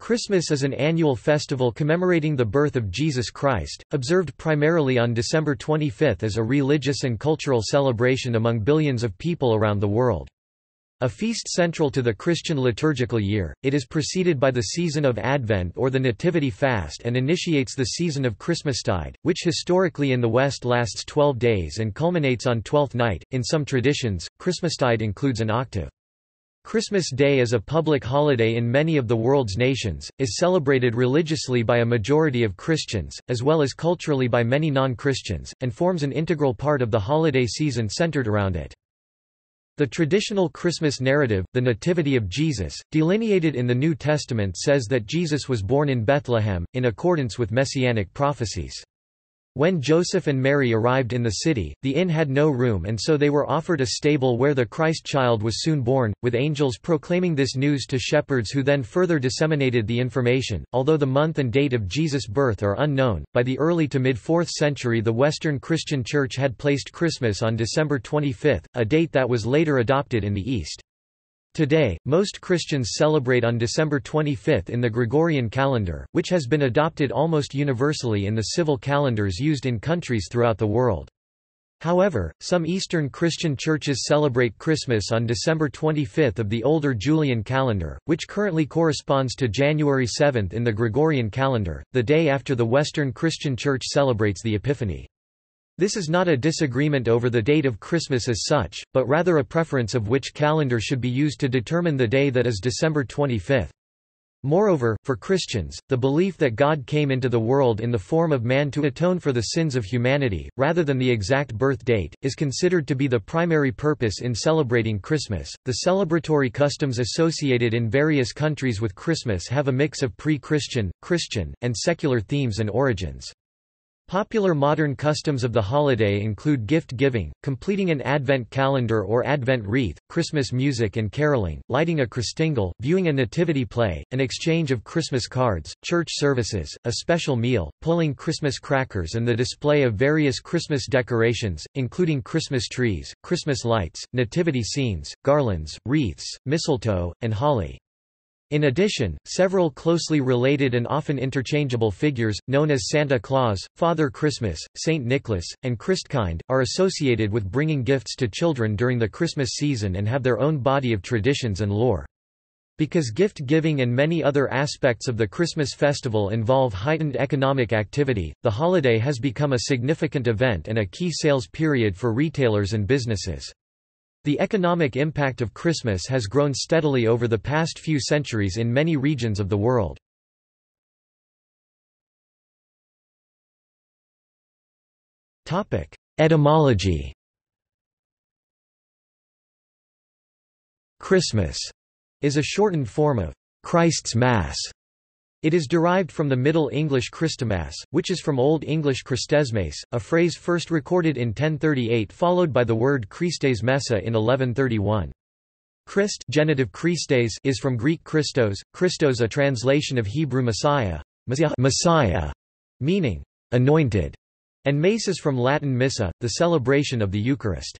Christmas is an annual festival commemorating the birth of Jesus Christ, observed primarily on December 25 as a religious and cultural celebration among billions of people around the world. A feast central to the Christian liturgical year, it is preceded by the season of Advent or the Nativity fast and initiates the season of Christmastide, which historically in the West lasts 12 days and culminates on Twelfth Night. In some traditions, Christmastide includes an octave. Christmas Day is a public holiday in many of the world's nations, is celebrated religiously by a majority of Christians, as well as culturally by many non-Christians, and forms an integral part of the holiday season centered around it. The traditional Christmas narrative, the Nativity of Jesus, delineated in the New Testament says that Jesus was born in Bethlehem, in accordance with messianic prophecies. When Joseph and Mary arrived in the city, the inn had no room and so they were offered a stable where the Christ child was soon born, with angels proclaiming this news to shepherds who then further disseminated the information. Although the month and date of Jesus' birth are unknown, by the early to mid-4th century the Western Christian Church had placed Christmas on December 25, a date that was later adopted in the East. Today, most Christians celebrate on December 25 in the Gregorian calendar, which has been adopted almost universally in the civil calendars used in countries throughout the world. However, some Eastern Christian churches celebrate Christmas on December 25 of the older Julian calendar, which currently corresponds to January 7 in the Gregorian calendar, the day after the Western Christian Church celebrates the Epiphany. This is not a disagreement over the date of Christmas as such, but rather a preference of which calendar should be used to determine the day that is December 25. Moreover, for Christians, the belief that God came into the world in the form of man to atone for the sins of humanity, rather than the exact birth date, is considered to be the primary purpose in celebrating Christmas. The celebratory customs associated in various countries with Christmas have a mix of pre Christian, Christian, and secular themes and origins. Popular modern customs of the holiday include gift-giving, completing an Advent calendar or Advent wreath, Christmas music and caroling, lighting a Christingle, viewing a nativity play, an exchange of Christmas cards, church services, a special meal, pulling Christmas crackers and the display of various Christmas decorations, including Christmas trees, Christmas lights, nativity scenes, garlands, wreaths, mistletoe, and holly. In addition, several closely related and often interchangeable figures, known as Santa Claus, Father Christmas, Saint Nicholas, and Christkind, are associated with bringing gifts to children during the Christmas season and have their own body of traditions and lore. Because gift-giving and many other aspects of the Christmas festival involve heightened economic activity, the holiday has become a significant event and a key sales period for retailers and businesses. The economic impact of Christmas has grown steadily over the past few centuries in many regions of the world. Etymology Christmas is a shortened form of Christ's Mass it is derived from the Middle English Christomass, which is from Old English Christesmace, a phrase first recorded in 1038 followed by the word Christes Messa in 1131. Christ genitive Christes is from Greek Christos, Christos a translation of Hebrew Messiah, Messiah, meaning anointed, and Mace from Latin Missa, the celebration of the Eucharist.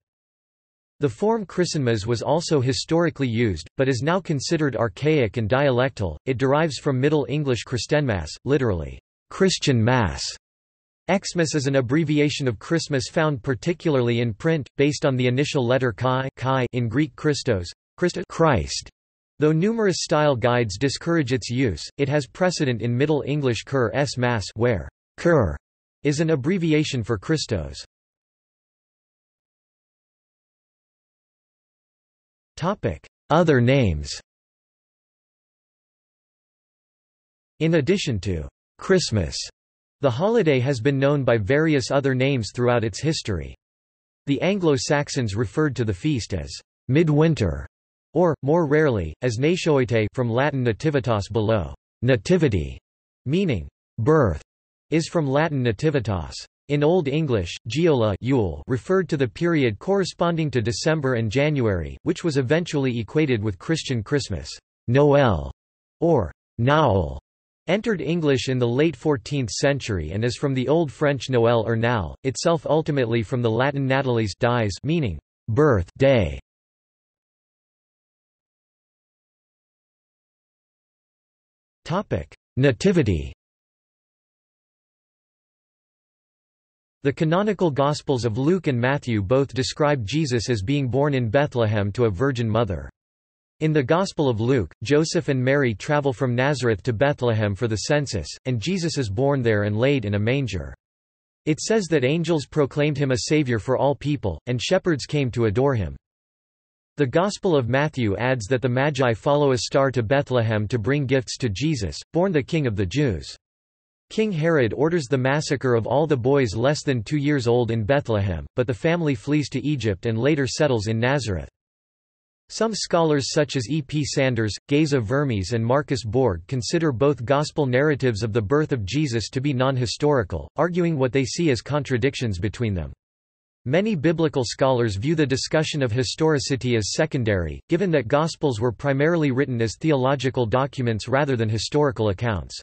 The form Christenmas was also historically used, but is now considered archaic and dialectal. It derives from Middle English Christenmas, literally, Christian Mass. Xmas is an abbreviation of Christmas found particularly in print, based on the initial letter chi, chi in Greek Christos, Christ. Though numerous style guides discourage its use, it has precedent in Middle English cur s mass where cur is an abbreviation for Christos. Other names In addition to Christmas, the holiday has been known by various other names throughout its history. The Anglo-Saxons referred to the feast as midwinter, or, more rarely, as Natioite from Latin nativitas below. Nativity, meaning birth, is from Latin nativitas. In Old English, Geola Yule referred to the period corresponding to December and January, which was eventually equated with Christian Christmas. Noel, or Naul, entered English in the late 14th century and is from the Old French Noël or Nal, itself ultimately from the Latin natalis dies meaning birth day. Nativity The canonical Gospels of Luke and Matthew both describe Jesus as being born in Bethlehem to a virgin mother. In the Gospel of Luke, Joseph and Mary travel from Nazareth to Bethlehem for the census, and Jesus is born there and laid in a manger. It says that angels proclaimed him a savior for all people, and shepherds came to adore him. The Gospel of Matthew adds that the Magi follow a star to Bethlehem to bring gifts to Jesus, born the King of the Jews. King Herod orders the massacre of all the boys less than two years old in Bethlehem, but the family flees to Egypt and later settles in Nazareth. Some scholars such as E. P. Sanders, Geza Vermes and Marcus Borg consider both gospel narratives of the birth of Jesus to be non-historical, arguing what they see as contradictions between them. Many biblical scholars view the discussion of historicity as secondary, given that Gospels were primarily written as theological documents rather than historical accounts.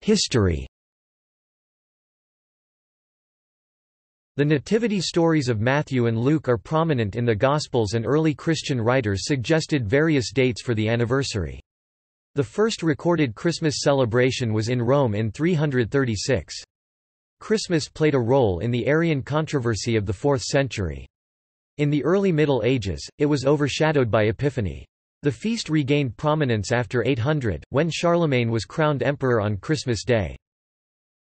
History The nativity stories of Matthew and Luke are prominent in the Gospels and early Christian writers suggested various dates for the anniversary. The first recorded Christmas celebration was in Rome in 336. Christmas played a role in the Arian controversy of the 4th century. In the early Middle Ages, it was overshadowed by Epiphany. The feast regained prominence after 800, when Charlemagne was crowned emperor on Christmas Day.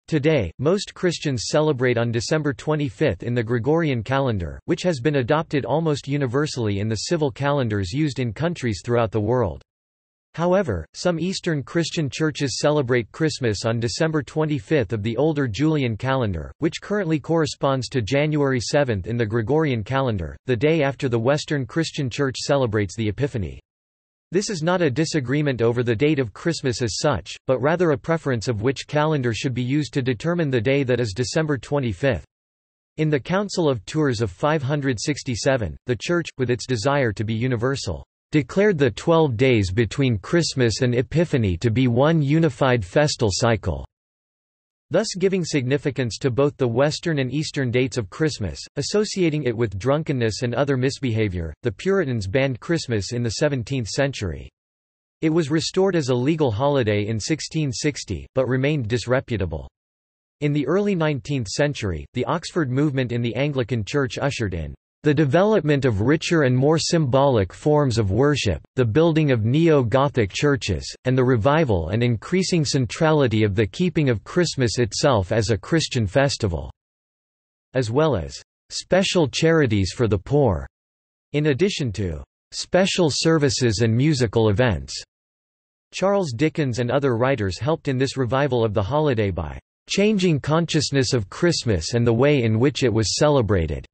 Today, most Christians celebrate on December 25 in the Gregorian calendar, which has been adopted almost universally in the civil calendars used in countries throughout the world. However, some Eastern Christian churches celebrate Christmas on December 25 of the older Julian calendar, which currently corresponds to January 7 in the Gregorian calendar, the day after the Western Christian Church celebrates the Epiphany. This is not a disagreement over the date of Christmas as such, but rather a preference of which calendar should be used to determine the day that is December 25. In the Council of Tours of 567, the Church, with its desire to be universal, declared the twelve days between Christmas and Epiphany to be one unified festal cycle thus giving significance to both the Western and Eastern dates of Christmas, associating it with drunkenness and other misbehavior. The Puritans banned Christmas in the 17th century. It was restored as a legal holiday in 1660, but remained disreputable. In the early 19th century, the Oxford movement in the Anglican Church ushered in the development of richer and more symbolic forms of worship, the building of neo-Gothic churches, and the revival and increasing centrality of the keeping of Christmas itself as a Christian festival, as well as special charities for the poor, in addition to special services and musical events. Charles Dickens and other writers helped in this revival of the holiday by changing consciousness of Christmas and the way in which it was celebrated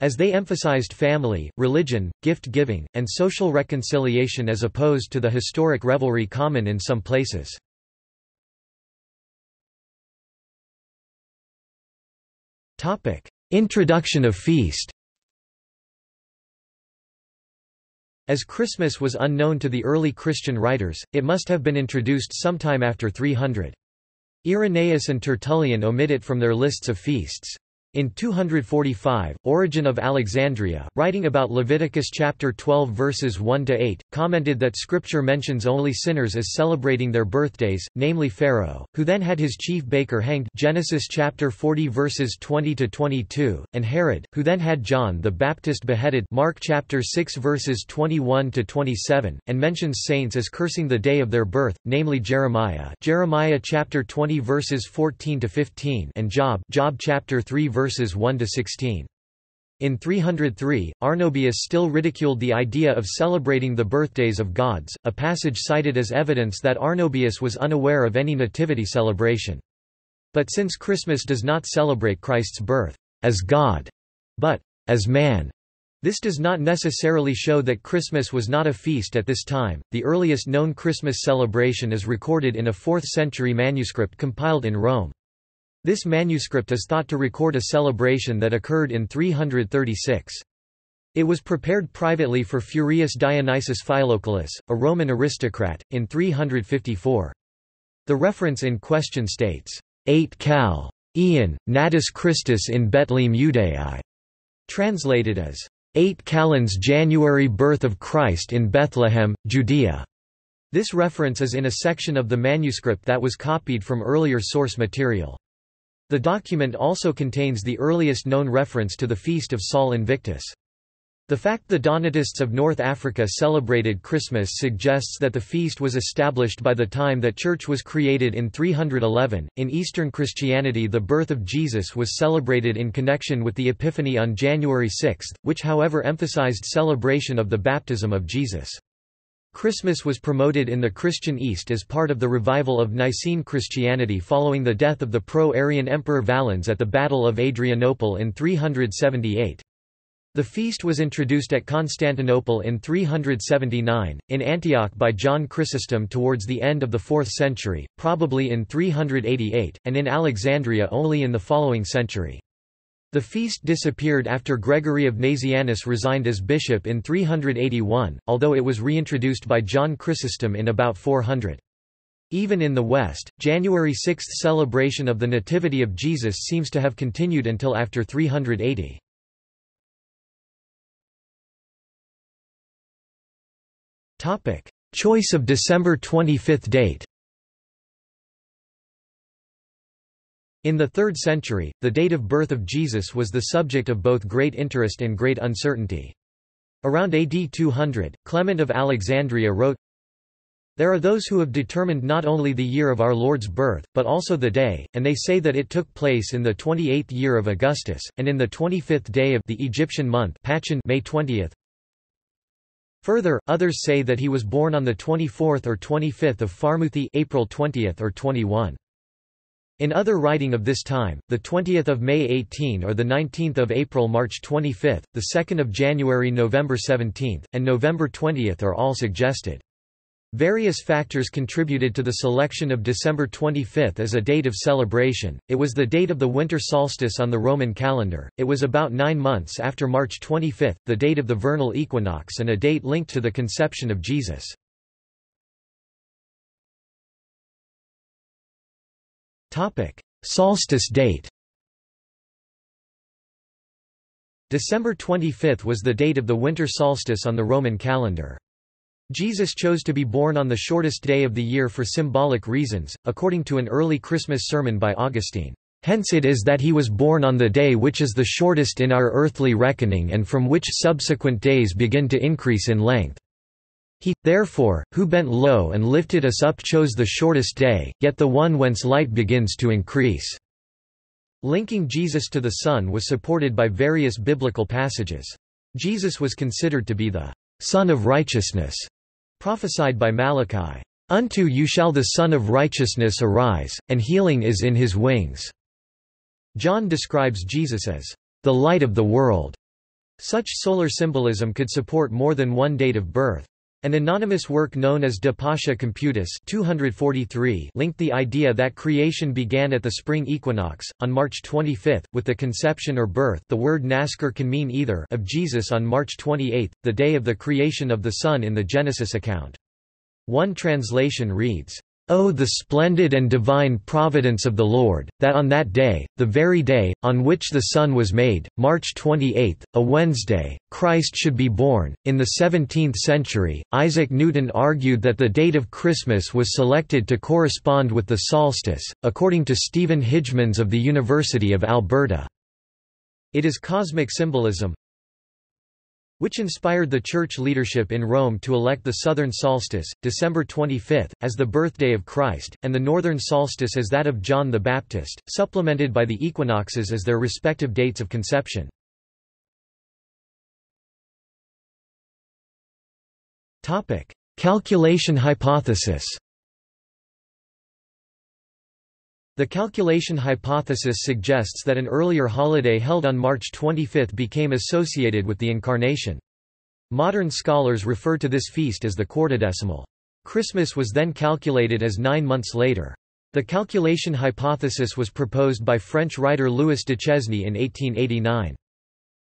as they emphasized family, religion, gift-giving, and social reconciliation as opposed to the historic revelry common in some places. Introduction of feast As Christmas was unknown to the early Christian writers, it must have been introduced sometime after 300. Irenaeus and Tertullian omit it from their lists of feasts. In 245, Origen of Alexandria, writing about Leviticus chapter 12 verses 1 to 8, commented that scripture mentions only sinners as celebrating their birthdays, namely Pharaoh, who then had his chief baker hanged Genesis chapter 40 verses 20 to 22, and Herod, who then had John the Baptist beheaded Mark chapter 6 verses 21 to 27, and mentions saints as cursing the day of their birth, namely Jeremiah, Jeremiah chapter 20 verses 14 to 15, and Job, Job chapter 3 verses verses 1 to 16. In 303, Arnobius still ridiculed the idea of celebrating the birthdays of gods, a passage cited as evidence that Arnobius was unaware of any nativity celebration. But since Christmas does not celebrate Christ's birth as God, but as man, this does not necessarily show that Christmas was not a feast at this time. The earliest known Christmas celebration is recorded in a 4th century manuscript compiled in Rome. This manuscript is thought to record a celebration that occurred in 336. It was prepared privately for Furius Dionysius Philocalus, a Roman aristocrat, in 354. The reference in question states, 8 Cal. Ian, Natus Christus in Bethlehem Judaeae, translated as, 8 Calends January birth of Christ in Bethlehem, Judea. This reference is in a section of the manuscript that was copied from earlier source material. The document also contains the earliest known reference to the feast of Sol Invictus. The fact the Donatists of North Africa celebrated Christmas suggests that the feast was established by the time that Church was created in 311. In Eastern Christianity, the birth of Jesus was celebrated in connection with the Epiphany on January 6, which however emphasized celebration of the baptism of Jesus. Christmas was promoted in the Christian East as part of the revival of Nicene Christianity following the death of the pro-Arian Emperor Valens at the Battle of Adrianople in 378. The feast was introduced at Constantinople in 379, in Antioch by John Chrysostom towards the end of the 4th century, probably in 388, and in Alexandria only in the following century. The feast disappeared after Gregory of Nazianzus resigned as bishop in 381, although it was reintroduced by John Chrysostom in about 400. Even in the West, January 6 celebration of the Nativity of Jesus seems to have continued until after 380. Topic: Choice of December 25 date. In the 3rd century, the date of birth of Jesus was the subject of both great interest and great uncertainty. Around AD 200, Clement of Alexandria wrote, There are those who have determined not only the year of our Lord's birth, but also the day, and they say that it took place in the 28th year of Augustus, and in the 25th day of the Egyptian month Pachon May 20th, Further, others say that he was born on the 24th or 25th of Pharmuthi April 20th or 21. In other writing of this time, the 20th of May 18 or the 19th of April March 25, the 2nd of January November 17, and November 20 are all suggested. Various factors contributed to the selection of December 25 as a date of celebration. It was the date of the winter solstice on the Roman calendar, it was about nine months after March 25, the date of the vernal equinox and a date linked to the conception of Jesus. Solstice date December 25 was the date of the winter solstice on the Roman calendar. Jesus chose to be born on the shortest day of the year for symbolic reasons, according to an early Christmas sermon by Augustine. Hence it is that he was born on the day which is the shortest in our earthly reckoning and from which subsequent days begin to increase in length. He, therefore, who bent low and lifted us up chose the shortest day, yet the one whence light begins to increase." Linking Jesus to the Sun was supported by various biblical passages. Jesus was considered to be the Sun of Righteousness Prophesied by Malachi, "...unto you shall the Sun of Righteousness arise, and healing is in his wings." John describes Jesus as, "...the light of the world." Such solar symbolism could support more than one date of birth. An anonymous work known as De Pascha Computus 243 linked the idea that creation began at the spring equinox, on March 25, with the conception or birth the word nascor can mean either of Jesus on March 28, the day of the creation of the sun in the Genesis account. One translation reads, Oh the splendid and divine providence of the Lord, that on that day, the very day, on which the sun was made, March 28, a Wednesday, Christ should be born. In the 17th century, Isaac Newton argued that the date of Christmas was selected to correspond with the solstice, according to Steven Hijmans of the University of Alberta. It is cosmic symbolism, which inspired the church leadership in Rome to elect the southern solstice, December 25, as the birthday of Christ, and the northern solstice as that of John the Baptist, supplemented by the equinoxes as their respective dates of conception. Calculation hypothesis The calculation hypothesis suggests that an earlier holiday held on March 25 became associated with the Incarnation. Modern scholars refer to this feast as the quartodeciman. Christmas was then calculated as nine months later. The calculation hypothesis was proposed by French writer Louis Duchesne in 1889.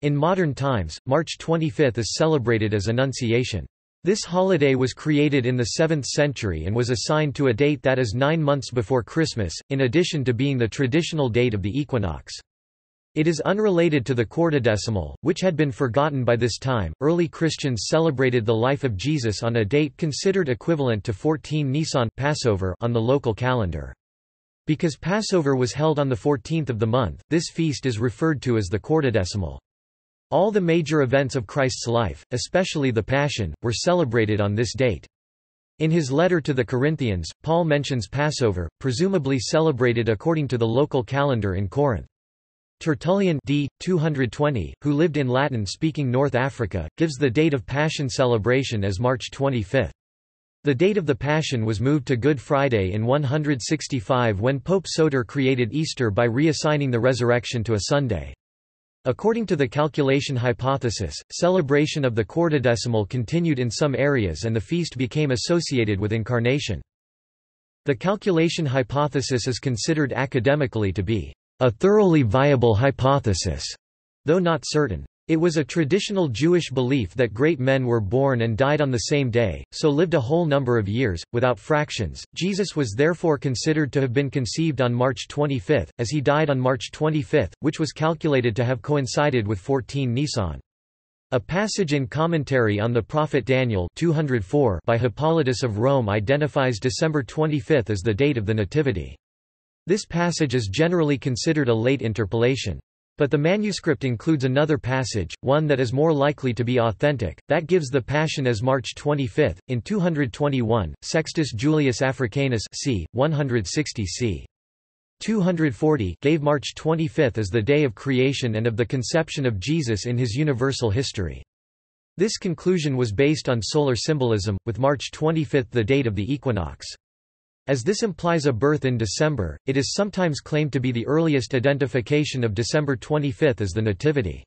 In modern times, March 25 is celebrated as Annunciation. This holiday was created in the 7th century and was assigned to a date that is nine months before Christmas, in addition to being the traditional date of the equinox. It is unrelated to the quartodeciman, which had been forgotten by this time. Early Christians celebrated the life of Jesus on a date considered equivalent to 14 Nisan Passover on the local calendar. Because Passover was held on the 14th of the month, this feast is referred to as the quartodeciman. All the major events of Christ's life, especially the Passion, were celebrated on this date. In his letter to the Corinthians, Paul mentions Passover, presumably celebrated according to the local calendar in Corinth. Tertullian d. 220, who lived in Latin-speaking North Africa, gives the date of Passion celebration as March 25. The date of the Passion was moved to Good Friday in 165 when Pope Soter created Easter by reassigning the resurrection to a Sunday. According to the calculation hypothesis, celebration of the quartodeciman continued in some areas and the feast became associated with incarnation. The calculation hypothesis is considered academically to be a thoroughly viable hypothesis, though not certain. It was a traditional Jewish belief that great men were born and died on the same day, so lived a whole number of years, without fractions. Jesus was therefore considered to have been conceived on March 25, as he died on March 25, which was calculated to have coincided with 14 Nisan. A passage in commentary on the prophet Daniel 204 by Hippolytus of Rome identifies December 25 as the date of the Nativity. This passage is generally considered a late interpolation. But the manuscript includes another passage, one that is more likely to be authentic, that gives the Passion as March 25. In 221, Sextus Julius Africanus c. 160 c. 240 gave March 25 as the day of creation and of the conception of Jesus in his universal history. This conclusion was based on solar symbolism, with March 25 the date of the equinox. As this implies a birth in December, it is sometimes claimed to be the earliest identification of December 25 as the Nativity.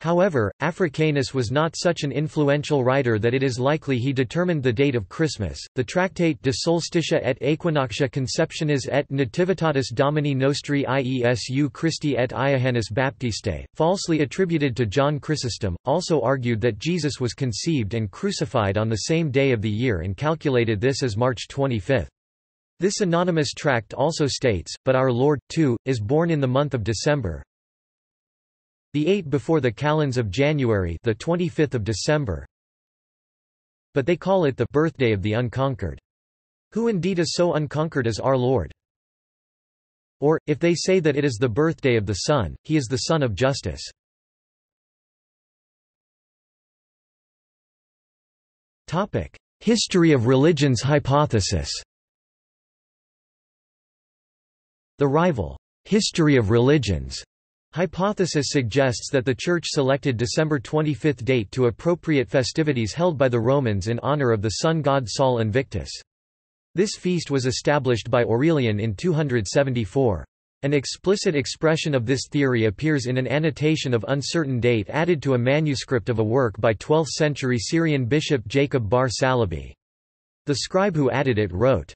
However, Africanus was not such an influential writer that it is likely he determined the date of Christmas. The tractate De Solstitia et Aequinoctia Conceptionis et Nativitatis Domini Nostri Iesu Christi et Ioannis Baptiste, falsely attributed to John Chrysostom, also argued that Jesus was conceived and crucified on the same day of the year and calculated this as March 25. This anonymous tract also states, but our Lord, too, is born in the month of December. The eight before the calends of January the 25th of December. But they call it the birthday of the unconquered. Who indeed is so unconquered as our Lord? Or, if they say that it is the birthday of the Sun, he is the Sun of Justice. History of religions hypothesis The rival, history of religions hypothesis suggests that the Church selected December 25 date to appropriate festivities held by the Romans in honor of the sun god Sol Invictus. This feast was established by Aurelian in 274. An explicit expression of this theory appears in an annotation of uncertain date added to a manuscript of a work by 12th-century Syrian bishop Jacob bar Salibi. The scribe who added it wrote,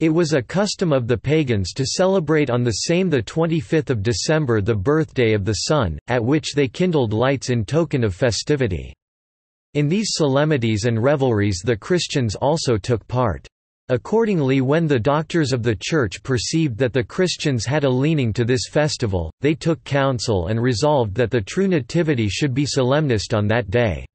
it was a custom of the pagans to celebrate on the same 25 December the birthday of the sun, at which they kindled lights in token of festivity. In these solemnities and revelries the Christians also took part. Accordingly when the doctors of the Church perceived that the Christians had a leaning to this festival, they took counsel and resolved that the true Nativity should be solemnized on that day.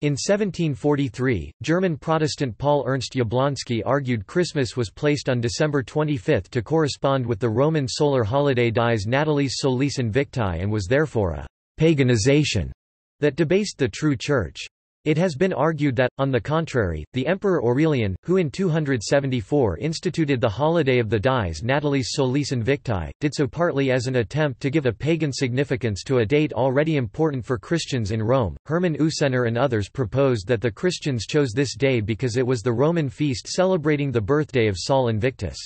In 1743, German Protestant Paul Ernst Jablonski argued Christmas was placed on December 25 to correspond with the Roman solar holiday dies Natalis Solis Invicti and was therefore a «paganization» that debased the true Church. It has been argued that, on the contrary, the Emperor Aurelian, who in 274 instituted the holiday of the Dies Natalis Solis Invicti, did so partly as an attempt to give a pagan significance to a date already important for Christians in Rome. Hermann Usener and others proposed that the Christians chose this day because it was the Roman feast celebrating the birthday of Sol Invictus.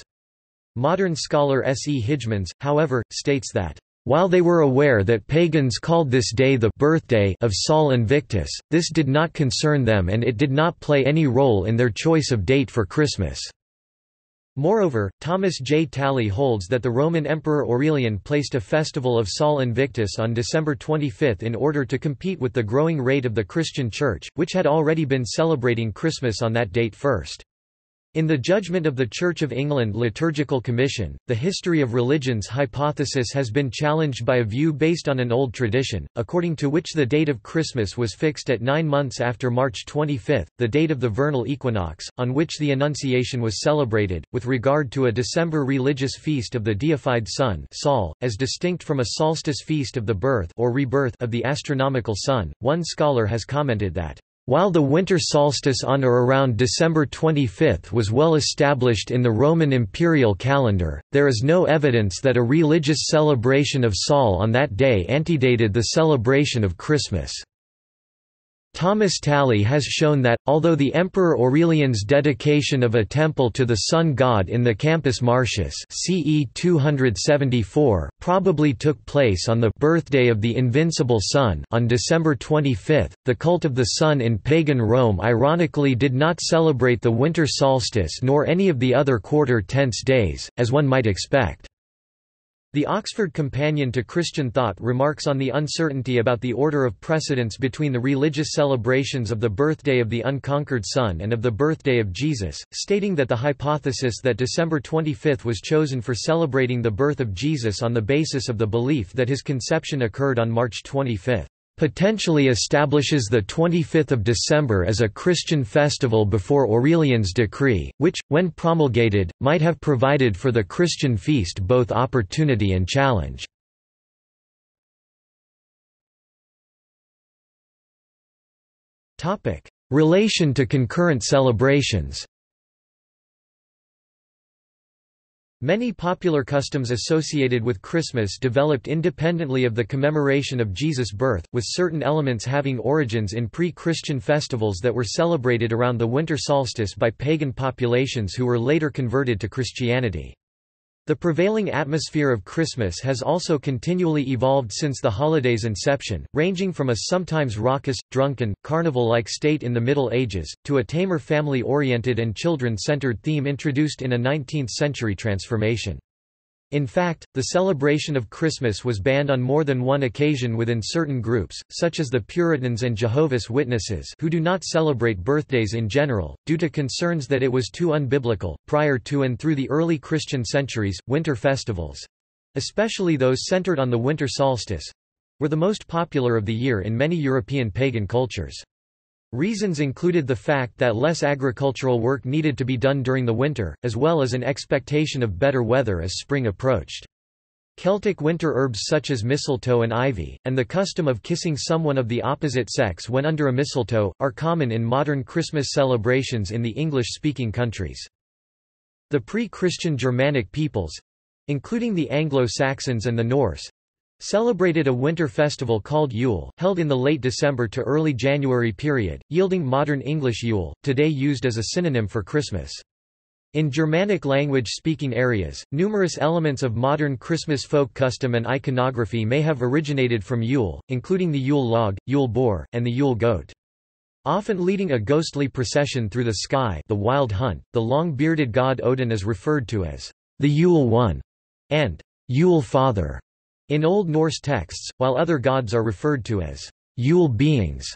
Modern scholar S. E. Hijmans, however, states that while they were aware that pagans called this day the birthday of Sol Invictus, this did not concern them and it did not play any role in their choice of date for Christmas. Moreover, Thomas J. Talley holds that the Roman Emperor Aurelian placed a festival of Sol Invictus on December 25 in order to compete with the growing rate of the Christian Church, which had already been celebrating Christmas on that date first. In the Judgment of the Church of England Liturgical Commission, the history of religions hypothesis has been challenged by a view based on an old tradition, according to which the date of Christmas was fixed at nine months after March 25, the date of the vernal equinox, on which the Annunciation was celebrated, with regard to a December religious feast of the deified sun Sol, as distinct from a solstice feast of the birth or rebirth of the astronomical sun. One scholar has commented that while the winter solstice on or around December 25 was well established in the Roman imperial calendar, there is no evidence that a religious celebration of Sol on that day antedated the celebration of Christmas. Thomas Talley has shown that, although the Emperor Aurelian's dedication of a temple to the sun god in the Campus Martius CE 274 probably took place on the birthday of the invincible sun on December 25, the cult of the sun in pagan Rome ironically did not celebrate the winter solstice nor any of the other quarter tense days, as one might expect. The Oxford Companion to Christian Thought remarks on the uncertainty about the order of precedence between the religious celebrations of the birthday of the unconquered Sun and of the birthday of Jesus, stating that the hypothesis that December 25 was chosen for celebrating the birth of Jesus on the basis of the belief that his conception occurred on March 25 potentially establishes the 25th of December as a Christian festival before Aurelian's decree, which, when promulgated, might have provided for the Christian feast both opportunity and challenge. Relation to concurrent celebrations Many popular customs associated with Christmas developed independently of the commemoration of Jesus' birth, with certain elements having origins in pre-Christian festivals that were celebrated around the winter solstice by pagan populations who were later converted to Christianity. The prevailing atmosphere of Christmas has also continually evolved since the holiday's inception, ranging from a sometimes raucous, drunken, carnival-like state in the Middle Ages, to a tamer family-oriented and children-centered theme introduced in a 19th-century transformation. In fact, the celebration of Christmas was banned on more than one occasion within certain groups, such as the Puritans and Jehovah's Witnesses who do not celebrate birthdays in general, due to concerns that it was too unbiblical. Prior to and through the early Christian centuries, winter festivals—especially those centered on the winter solstice—were the most popular of the year in many European pagan cultures. Reasons included the fact that less agricultural work needed to be done during the winter, as well as an expectation of better weather as spring approached. Celtic winter herbs such as mistletoe and ivy, and the custom of kissing someone of the opposite sex when under a mistletoe, are common in modern Christmas celebrations in the English-speaking countries. The pre-Christian Germanic peoples—including the Anglo-Saxons and the Norse, celebrated a winter festival called Yule, held in the late December to early January period, yielding modern English Yule, today used as a synonym for Christmas. In Germanic language-speaking areas, numerous elements of modern Christmas folk custom and iconography may have originated from Yule, including the Yule log, Yule boar, and the Yule goat. Often leading a ghostly procession through the sky the wild hunt, the long-bearded god Odin is referred to as the Yule One and Yule Father. In Old Norse texts, while other gods are referred to as Yule beings.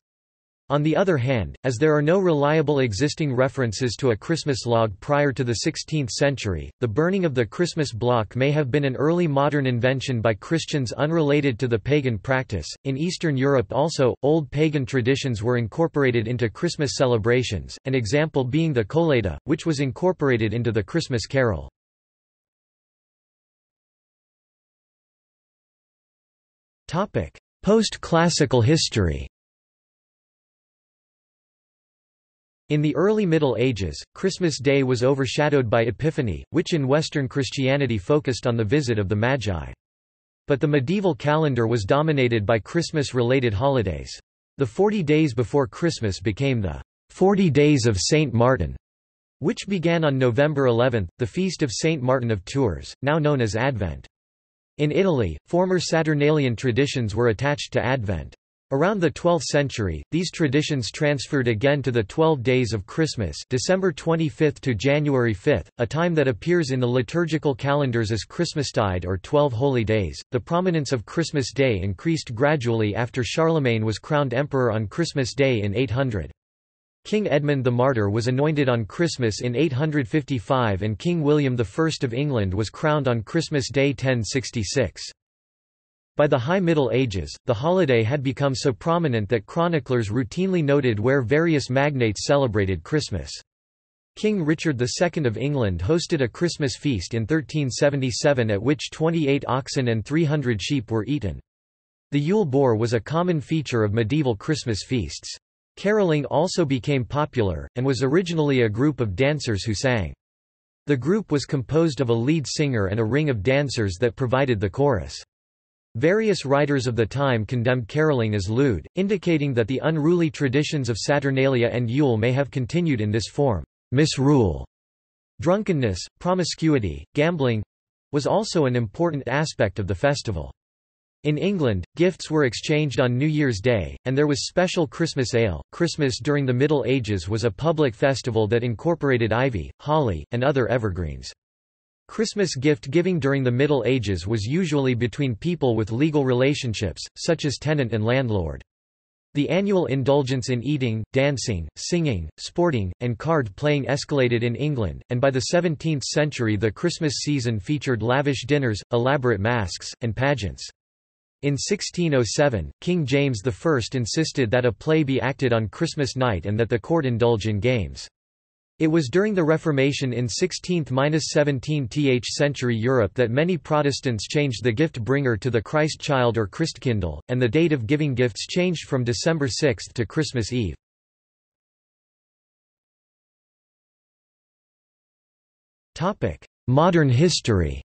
On the other hand, as there are no reliable existing references to a Christmas log prior to the 16th century, the burning of the Christmas block may have been an early modern invention by Christians unrelated to the pagan practice. In Eastern Europe also, old pagan traditions were incorporated into Christmas celebrations, an example being the Kolleda, which was incorporated into the Christmas carol. Post-classical history In the early Middle Ages, Christmas Day was overshadowed by Epiphany, which in Western Christianity focused on the visit of the Magi. But the medieval calendar was dominated by Christmas-related holidays. The 40 days before Christmas became the 40 Days of Saint Martin, which began on November 11, the feast of Saint Martin of Tours, now known as Advent. In Italy, former Saturnalian traditions were attached to Advent. Around the 12th century, these traditions transferred again to the 12 days of Christmas December 25 to January 5, a time that appears in the liturgical calendars as Christmastide or Twelve Holy Days. The prominence of Christmas Day increased gradually after Charlemagne was crowned emperor on Christmas Day in 800. King Edmund the Martyr was anointed on Christmas in 855 and King William I of England was crowned on Christmas Day 1066. By the High Middle Ages, the holiday had become so prominent that chroniclers routinely noted where various magnates celebrated Christmas. King Richard II of England hosted a Christmas feast in 1377 at which 28 oxen and 300 sheep were eaten. The Yule boar was a common feature of medieval Christmas feasts. Caroling also became popular, and was originally a group of dancers who sang. The group was composed of a lead singer and a ring of dancers that provided the chorus. Various writers of the time condemned caroling as lewd, indicating that the unruly traditions of Saturnalia and Yule may have continued in this form. Misrule, drunkenness, promiscuity, gambling was also an important aspect of the festival. In England, gifts were exchanged on New Year's Day, and there was special Christmas ale. Christmas during the Middle Ages was a public festival that incorporated ivy, holly, and other evergreens. Christmas gift-giving during the Middle Ages was usually between people with legal relationships, such as tenant and landlord. The annual indulgence in eating, dancing, singing, sporting, and card-playing escalated in England, and by the 17th century the Christmas season featured lavish dinners, elaborate masks, and pageants. In 1607, King James I insisted that a play be acted on Christmas night and that the court indulge in games. It was during the Reformation in 16th–17th century Europe that many Protestants changed the gift bringer to the Christ child or Christkindl, and the date of giving gifts changed from December 6 to Christmas Eve. Modern history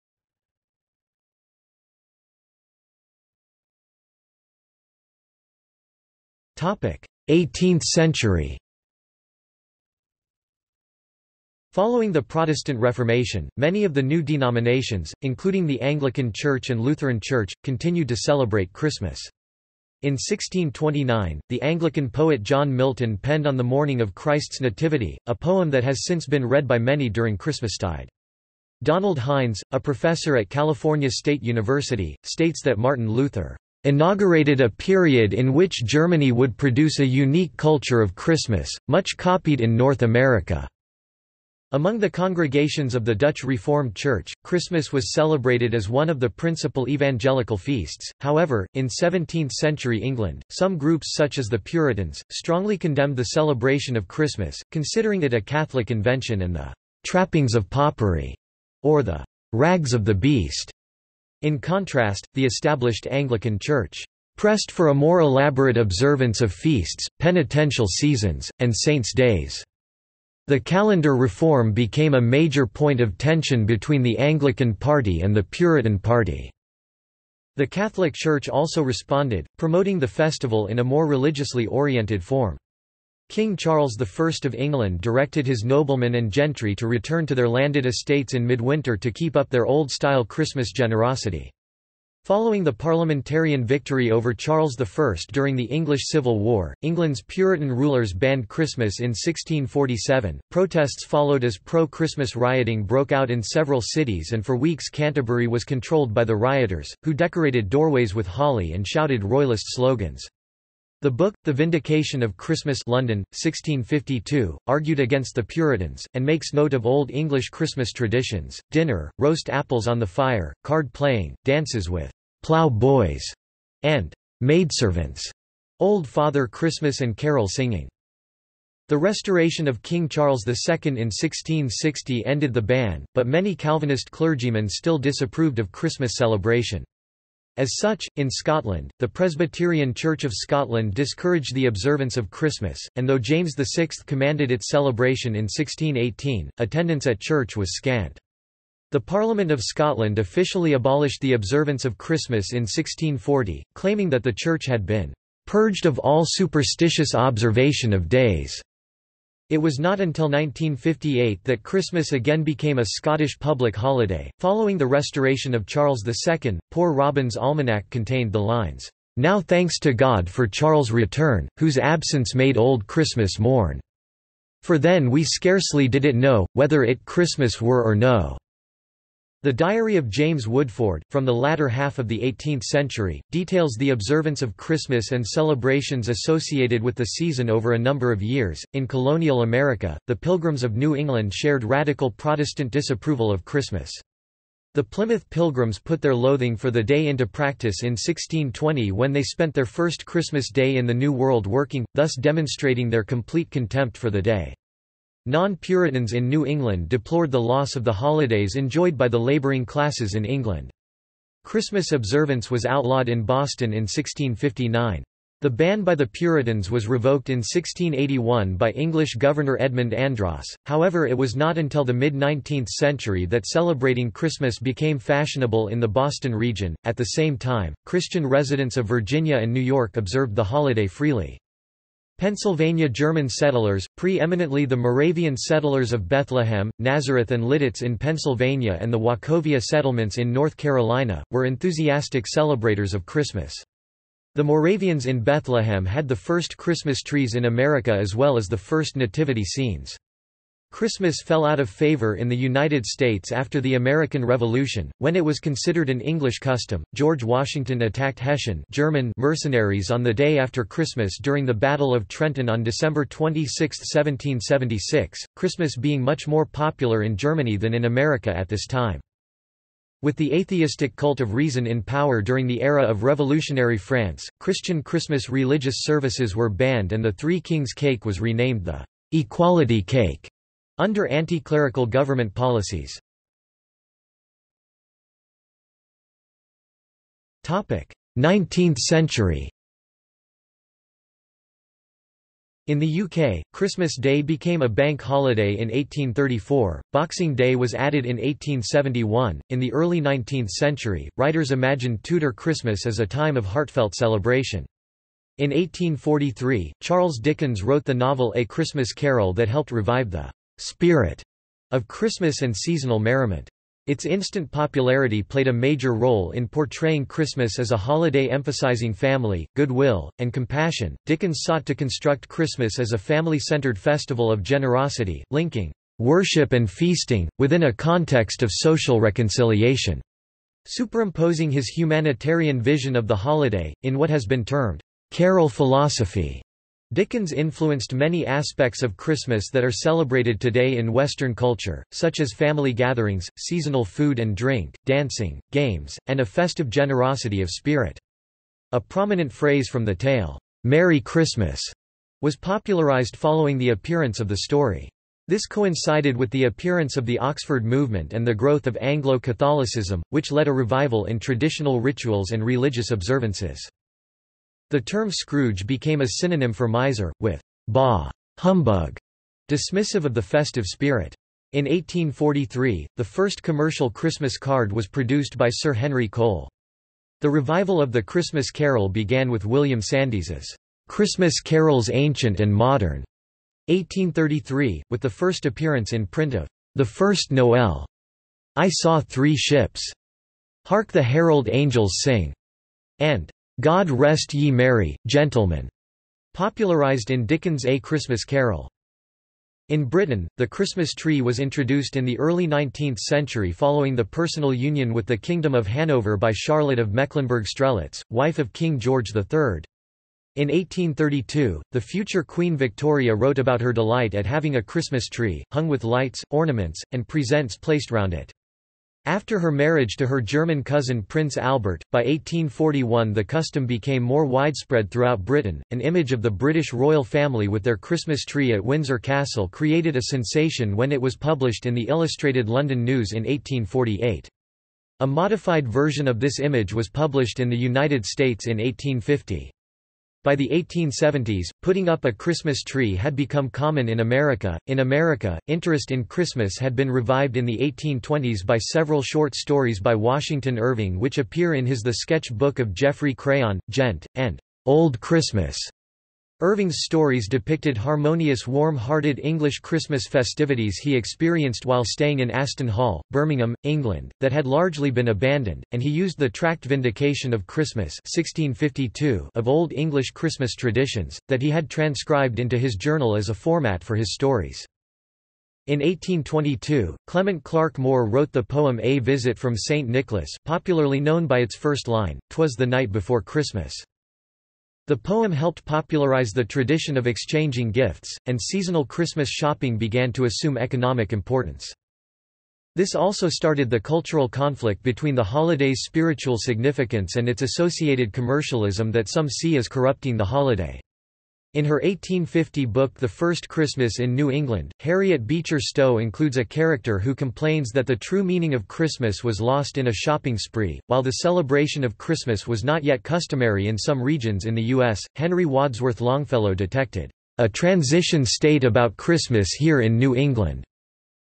18th century. Following the Protestant Reformation, many of the new denominations, including the Anglican Church and Lutheran Church, continued to celebrate Christmas. In 1629, the Anglican poet John Milton penned On the Morning of Christ's Nativity, a poem that has since been read by many during Christmastide. Donald Heinz, a professor at California State University, states that Martin Luther inaugurated a period in which Germany would produce a unique culture of Christmas, much copied in North America. Among the congregations of the Dutch Reformed Church, Christmas was celebrated as one of the principal evangelical feasts. However, in 17th century England, some groups such as the Puritans strongly condemned the celebration of Christmas, considering it a Catholic invention and the trappings of popery, or the rags of the beast. In contrast, the established Anglican Church pressed for a more elaborate observance of feasts, penitential seasons, and saints' days. The calendar reform became a major point of tension between the Anglican Party and the Puritan Party. The Catholic Church also responded, promoting the festival in a more religiously oriented form. King Charles I of England directed his noblemen and gentry to return to their landed estates in midwinter to keep up their old-style Christmas generosity. Following the parliamentarian victory over Charles I during the English Civil War, England's Puritan rulers banned Christmas in 1647. Protests followed as pro Christmas rioting broke out in several cities, and for weeks Canterbury was controlled by the rioters, who decorated doorways with holly and shouted royalist slogans. The book, The Vindication of Christmas London, 1652, argued against the Puritans, and makes note of Old English Christmas traditions, dinner, roast apples on the fire, card playing, dances with plough boys, and maidservants, Old Father Christmas and carol singing. The restoration of King Charles II in 1660 ended the ban, but many Calvinist clergymen still disapproved of Christmas celebration. As such, in Scotland, the Presbyterian Church of Scotland discouraged the observance of Christmas, and though James VI commanded its celebration in 1618, attendance at church was scant. The Parliament of Scotland officially abolished the observance of Christmas in 1640, claiming that the Church had been "...purged of all superstitious observation of days." It was not until 1958 that Christmas again became a Scottish public holiday. Following the restoration of Charles II, Poor Robin's Almanac contained the lines, Now thanks to God for Charles' return, whose absence made old Christmas mourn. For then we scarcely did it know, whether it Christmas were or no. The Diary of James Woodforde, from the latter half of the 18th century, details the observance of Christmas and celebrations associated with the season over a number of years. In colonial America, the Pilgrims of New England shared radical Protestant disapproval of Christmas. The Plymouth Pilgrims put their loathing for the day into practice in 1620 when they spent their first Christmas day in the New World working, thus demonstrating their complete contempt for the day. Non-Puritans in New England deplored the loss of the holidays enjoyed by the laboring classes in England. Christmas observance was outlawed in Boston in 1659. The ban by the Puritans was revoked in 1681 by English Governor Edmund Andros, however it was not until the mid-19th century that celebrating Christmas became fashionable in the Boston region. At the same time, Christian residents of Virginia and New York observed the holiday freely. Pennsylvania German settlers, pre-eminently the Moravian settlers of Bethlehem, Nazareth and Lititz in Pennsylvania and the Wachovia settlements in North Carolina, were enthusiastic celebrators of Christmas. The Moravians in Bethlehem had the first Christmas trees in America as well as the first nativity scenes. Christmas fell out of favor in the United States after the American Revolution, when it was considered an English custom. George Washington attacked Hessian German mercenaries on the day after Christmas during the Battle of Trenton on December 26, 1776, Christmas being much more popular in Germany than in America at this time. With the atheistic cult of reason in power during the era of revolutionary France, Christian Christmas religious services were banned and the Three Kings cake was renamed the Equality Cake. Under anti-clerical government policies. Topic: 19th century In the UK, Christmas Day became a bank holiday in 1834, Boxing Day was added in 1871. In the early 19th century, writers imagined Tudor Christmas as a time of heartfelt celebration. In 1843, Charles Dickens wrote the novel A Christmas Carol that helped revive the spirit of Christmas and seasonal merriment. Its instant popularity played a major role in portraying Christmas as a holiday emphasizing family, goodwill, and compassion. Dickens sought to construct Christmas as a family centered festival of generosity, linking worship and feasting, within a context of social reconciliation. Superimposing his humanitarian vision of the holiday, in what has been termed carol philosophy. Dickens influenced many aspects of Christmas that are celebrated today in Western culture, such as family gatherings, seasonal food and drink, dancing, games, and a festive generosity of spirit. A prominent phrase from the tale, "'Merry Christmas' was popularized following the appearance of the story. This coincided with the appearance of the Oxford movement and the growth of Anglo-Catholicism, which led a revival in traditional rituals and religious observances. The term Scrooge became a synonym for miser, with bah, humbug, dismissive of the festive spirit. In 1843, the first commercial Christmas card was produced by Sir Henry Cole. The revival of the Christmas carol began with William Sandys's Christmas Carols Ancient and Modern, 1833, with the first appearance in print of The First Noel. I saw three ships. Hark the herald angels sing. And God Rest Ye Merry, Gentlemen, popularized in Dickens' A Christmas Carol. In Britain, the Christmas tree was introduced in the early 19th century following the personal union with the Kingdom of Hanover by Charlotte of Mecklenburg-Strelitz, wife of King George III. In 1832, the future Queen Victoria wrote about her delight at having a Christmas tree, hung with lights, ornaments, and presents placed round it. After her marriage to her German cousin Prince Albert, by 1841 the custom became more widespread throughout Britain. An image of the British royal family with their Christmas tree at Windsor Castle created a sensation when it was published in the Illustrated London News in 1848. A modified version of this image was published in the United States in 1850. By the 1870s, putting up a Christmas tree had become common in America. In America, interest in Christmas had been revived in the 1820s by several short stories by Washington Irving which appear in his The Sketch Book of Geoffrey Crayon, Gent, and Old Christmas. Irving's stories depicted harmonious warm-hearted English Christmas festivities he experienced while staying in Aston Hall, Birmingham, England, that had largely been abandoned, and he used the tract Vindication of Christmas 1652 of Old English Christmas traditions, that he had transcribed into his journal as a format for his stories. In 1822, Clement Clarke Moore wrote the poem A Visit from St. Nicholas, popularly known by its first line, "'Twas the night before Christmas". The poem helped popularize the tradition of exchanging gifts, and seasonal Christmas shopping began to assume economic importance. This also started the cultural conflict between the holiday's spiritual significance and its associated commercialism that some see as corrupting the holiday. In her 1850 book The First Christmas in New England, Harriet Beecher Stowe includes a character who complains that the true meaning of Christmas was lost in a shopping spree. While the celebration of Christmas was not yet customary in some regions in the U.S., Henry Wadsworth Longfellow detected a transition state about Christmas here in New England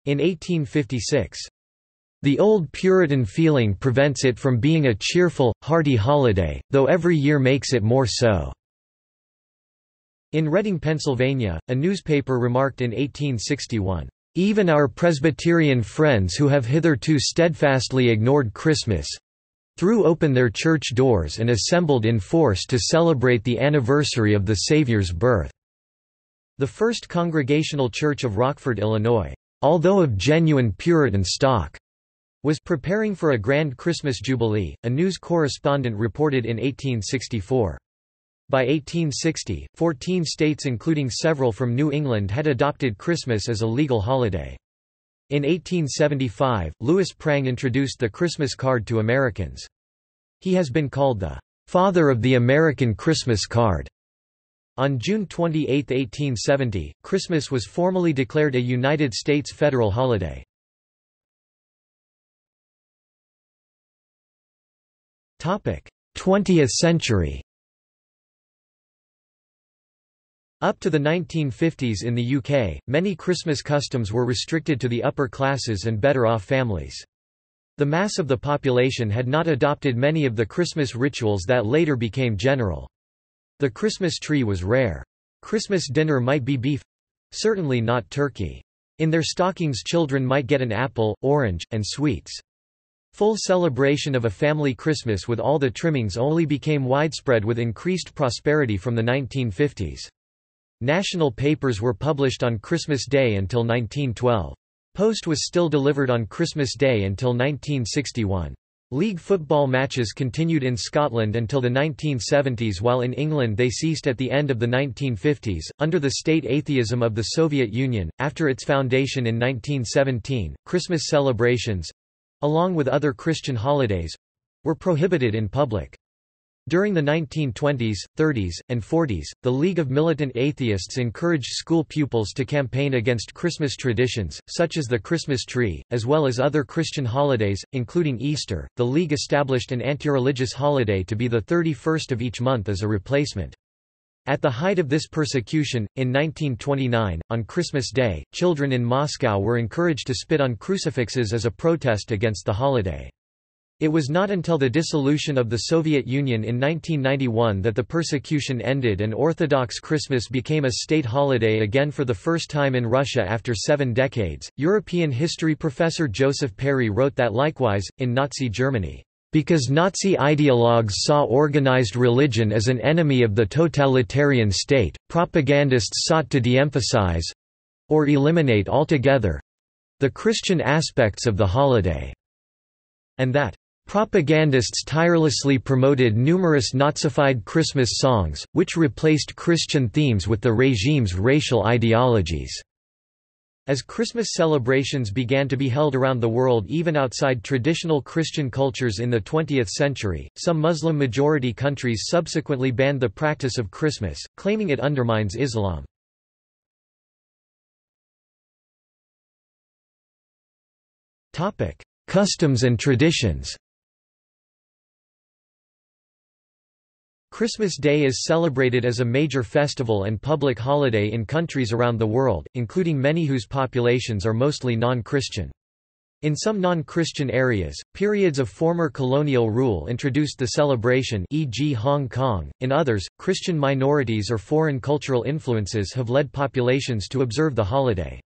in 1856. The old Puritan feeling prevents it from being a cheerful, hearty holiday, though every year makes it more so. In Reading, Pennsylvania, a newspaper remarked in 1861, "...even our Presbyterian friends who have hitherto steadfastly ignored Christmas threw open their church doors and assembled in force to celebrate the anniversary of the Savior's birth." The First Congregational Church of Rockford, Illinois, although of genuine Puritan stock, was preparing for a grand Christmas jubilee, a news correspondent reported in 1864. By 1860, 14 states including several from New England had adopted Christmas as a legal holiday. In 1875, Louis Prang introduced the Christmas card to Americans. He has been called the father of the American Christmas card. On June 28, 1870, Christmas was formally declared a United States federal holiday. Topic: 20th century. Up to the 1950s in the UK, many Christmas customs were restricted to the upper classes and better-off families. The mass of the population had not adopted many of the Christmas rituals that later became general. The Christmas tree was rare. Christmas dinner might be beef—certainly not turkey. In their stockings children might get an apple, orange, and sweets. Full celebration of a family Christmas with all the trimmings only became widespread with increased prosperity from the 1950s. National papers were published on Christmas Day until 1912. Post was still delivered on Christmas Day until 1961. League football matches continued in Scotland until the 1970s while in England they ceased at the end of the 1950s, under the state atheism of the Soviet Union. After its foundation in 1917, Christmas celebrations—along with other Christian holidays—were prohibited in public. During the 1920s, 30s, and 40s, the League of Militant Atheists encouraged school pupils to campaign against Christmas traditions, such as the Christmas tree, as well as other Christian holidays, including Easter. The League established an anti-religious holiday to be the 31st of each month as a replacement. At the height of this persecution, in 1929, on Christmas Day, children in Moscow were encouraged to spit on crucifixes as a protest against the holiday. It was not until the dissolution of the Soviet Union in 1991 that the persecution ended and Orthodox Christmas became a state holiday again for the first time in Russia after seven decades. European history professor Joseph Perry wrote that likewise, in Nazi Germany, because Nazi ideologues saw organized religion as an enemy of the totalitarian state, propagandists sought to de-emphasize or eliminate altogether the Christian aspects of the holiday, and that Propagandists tirelessly promoted numerous Nazified Christmas songs, which replaced Christian themes with the regime's racial ideologies. As Christmas celebrations began to be held around the world even outside traditional Christian cultures in the 20th century, some Muslim-majority countries subsequently banned the practice of Christmas, claiming it undermines Islam. Customs and traditions Christmas Day is celebrated as a major festival and public holiday in countries around the world, including many whose populations are mostly non-Christian. In some non-Christian areas, periods of former colonial rule introduced the celebration e.g. Hong Kong, in others, Christian minorities or foreign cultural influences have led populations to observe the holiday.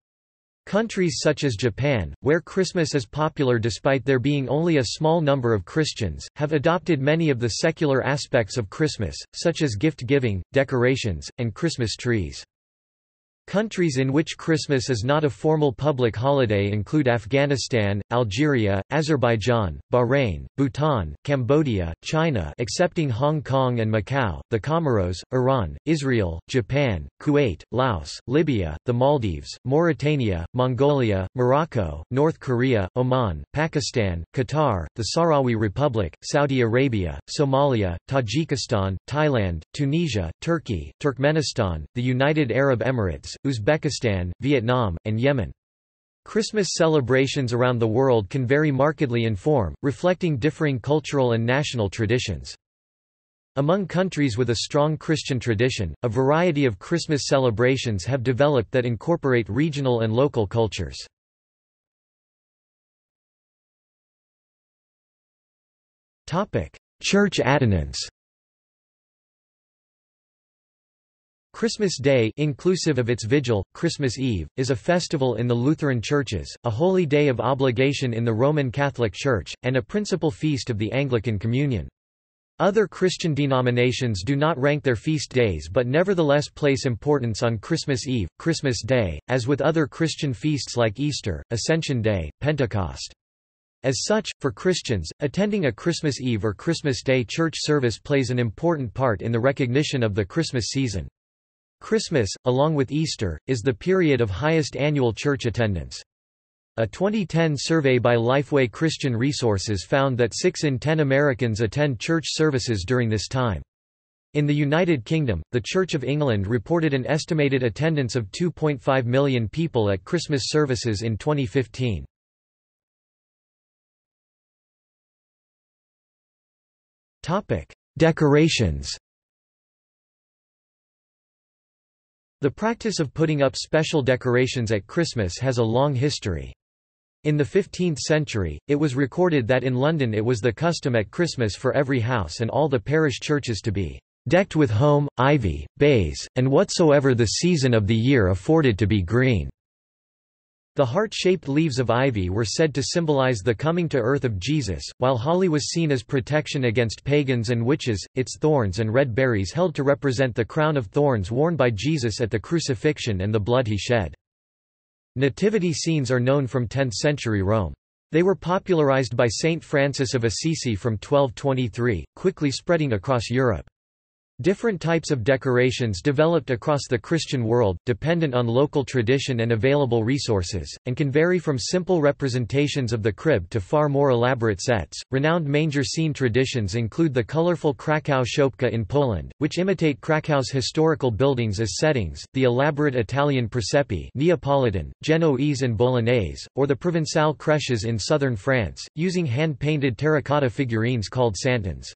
Countries such as Japan, where Christmas is popular despite there being only a small number of Christians, have adopted many of the secular aspects of Christmas, such as gift-giving, decorations, and Christmas trees. Countries in which Christmas is not a formal public holiday include Afghanistan, Algeria, Azerbaijan, Bahrain, Bhutan, Cambodia, China excepting Hong Kong and Macau, the Comoros, Iran, Israel, Japan, Kuwait, Laos, Libya, the Maldives, Mauritania, Mongolia, Morocco, North Korea, Oman, Pakistan, Qatar, the Sahrawi Republic, Saudi Arabia, Somalia, Tajikistan, Thailand, Tunisia, Turkey, Turkmenistan, the United Arab Emirates, Uzbekistan, Vietnam, and Yemen. Christmas celebrations around the world can vary markedly in form, reflecting differing cultural and national traditions. Among countries with a strong Christian tradition, a variety of Christmas celebrations have developed that incorporate regional and local cultures. Church attendance Christmas Day inclusive of its vigil, Christmas Eve, is a festival in the Lutheran churches, a holy day of obligation in the Roman Catholic Church, and a principal feast of the Anglican Communion. Other Christian denominations do not rank their feast days but nevertheless place importance on Christmas Eve, Christmas Day, as with other Christian feasts like Easter, Ascension Day, Pentecost. As such, for Christians, attending a Christmas Eve or Christmas Day church service plays an important part in the recognition of the Christmas season. Christmas, along with Easter, is the period of highest annual church attendance. A 2010 survey by Lifeway Christian Resources found that 6 in 10 Americans attend church services during this time. In the United Kingdom, the Church of England reported an estimated attendance of 2.5 million people at Christmas services in 2015. Decorations The practice of putting up special decorations at Christmas has a long history. In the 15th century, it was recorded that in London it was the custom at Christmas for every house and all the parish churches to be decked with holm, ivy, bays, and whatsoever the season of the year afforded to be green. The heart-shaped leaves of ivy were said to symbolize the coming to earth of Jesus, while holly was seen as protection against pagans and witches, its thorns and red berries held to represent the crown of thorns worn by Jesus at the crucifixion and the blood he shed. Nativity scenes are known from 10th-century Rome. They were popularized by Saint Francis of Assisi from 1223, quickly spreading across Europe. Different types of decorations developed across the Christian world, dependent on local tradition and available resources, and can vary from simple representations of the crib to far more elaborate sets. Renowned manger scene traditions include the colorful Krakow Szopka in Poland, which imitate Krakow's historical buildings as settings, the elaborate Italian presepe Neapolitan, Genoese and Bolognese, or the Provençal creches in southern France, using hand-painted terracotta figurines called santons.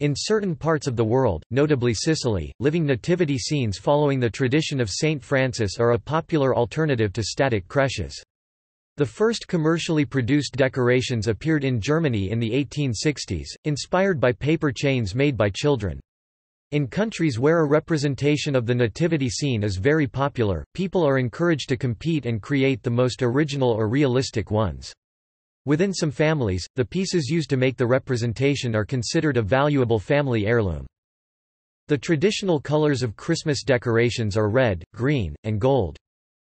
In certain parts of the world, notably Sicily, living nativity scenes following the tradition of Saint Francis are a popular alternative to static creches. The first commercially produced decorations appeared in Germany in the 1860s, inspired by paper chains made by children. In countries where a representation of the nativity scene is very popular, people are encouraged to compete and create the most original or realistic ones. Within some families, the pieces used to make the representation are considered a valuable family heirloom. The traditional colors of Christmas decorations are red, green, and gold.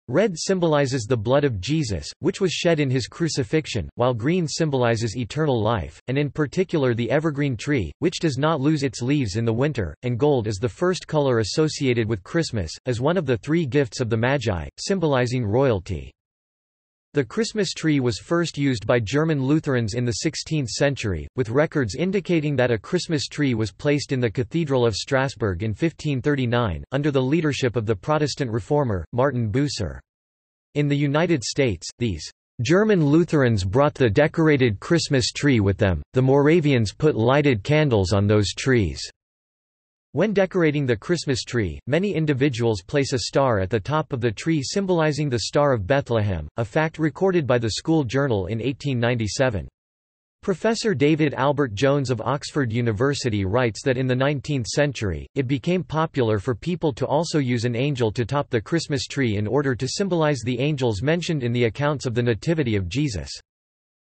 Red symbolizes the blood of Jesus, which was shed in his crucifixion, while green symbolizes eternal life, and in particular the evergreen tree, which does not lose its leaves in the winter, and gold is the first color associated with Christmas, as one of the three gifts of the Magi, symbolizing royalty. The Christmas tree was first used by German Lutherans in the 16th century, with records indicating that a Christmas tree was placed in the Cathedral of Strasbourg in 1539, under the leadership of the Protestant reformer, Martin Bucer. In the United States, these German Lutherans brought the decorated Christmas tree with them, the Moravians put lighted candles on those trees. When decorating the Christmas tree, many individuals place a star at the top of the tree symbolizing the Star of Bethlehem, a fact recorded by the School Journal in 1897. Professor David Albert Jones of Oxford University writes that in the 19th century, it became popular for people to also use an angel to top the Christmas tree in order to symbolize the angels mentioned in the accounts of the Nativity of Jesus.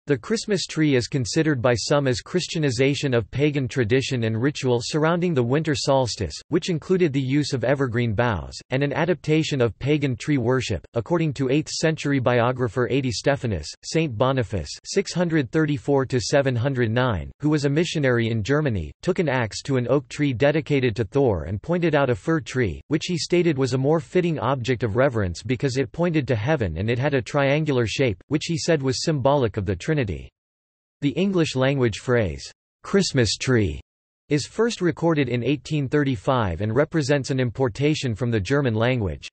The Christmas tree is considered by some as Christianization of pagan tradition and ritual surrounding the winter solstice, which included the use of evergreen boughs, and an adaptation of pagan tree worship. According to 8th century biographer Adi Stephanus, Saint Boniface (634–709), who was a missionary in Germany, took an axe to an oak tree dedicated to Thor and pointed out a fir tree, which he stated was a more fitting object of reverence because it pointed to heaven and it had a triangular shape, which he said was symbolic of the Trinity. Trinity. The English-language phrase, "'Christmas tree' is first recorded in 1835 and represents an importation from the German language.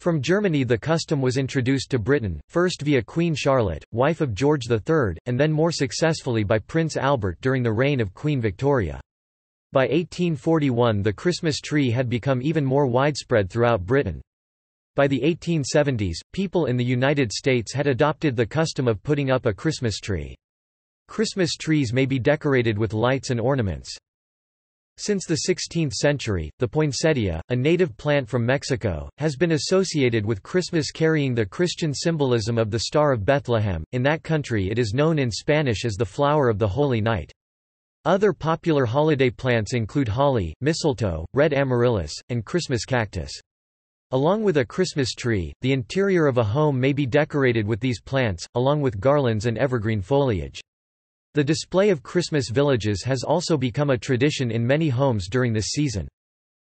From Germany the custom was introduced to Britain, first via Queen Charlotte, wife of George III, and then more successfully by Prince Albert during the reign of Queen Victoria. By 1841 the Christmas tree had become even more widespread throughout Britain. By the 1870s, people in the United States had adopted the custom of putting up a Christmas tree. Christmas trees may be decorated with lights and ornaments. Since the 16th century, the poinsettia, a native plant from Mexico, has been associated with Christmas carrying the Christian symbolism of the Star of Bethlehem. In that country it is known in Spanish as the flower of the Holy Night. Other popular holiday plants include holly, mistletoe, red amaryllis, and Christmas cactus. Along with a Christmas tree, the interior of a home may be decorated with these plants, along with garlands and evergreen foliage. The display of Christmas villages has also become a tradition in many homes during this season.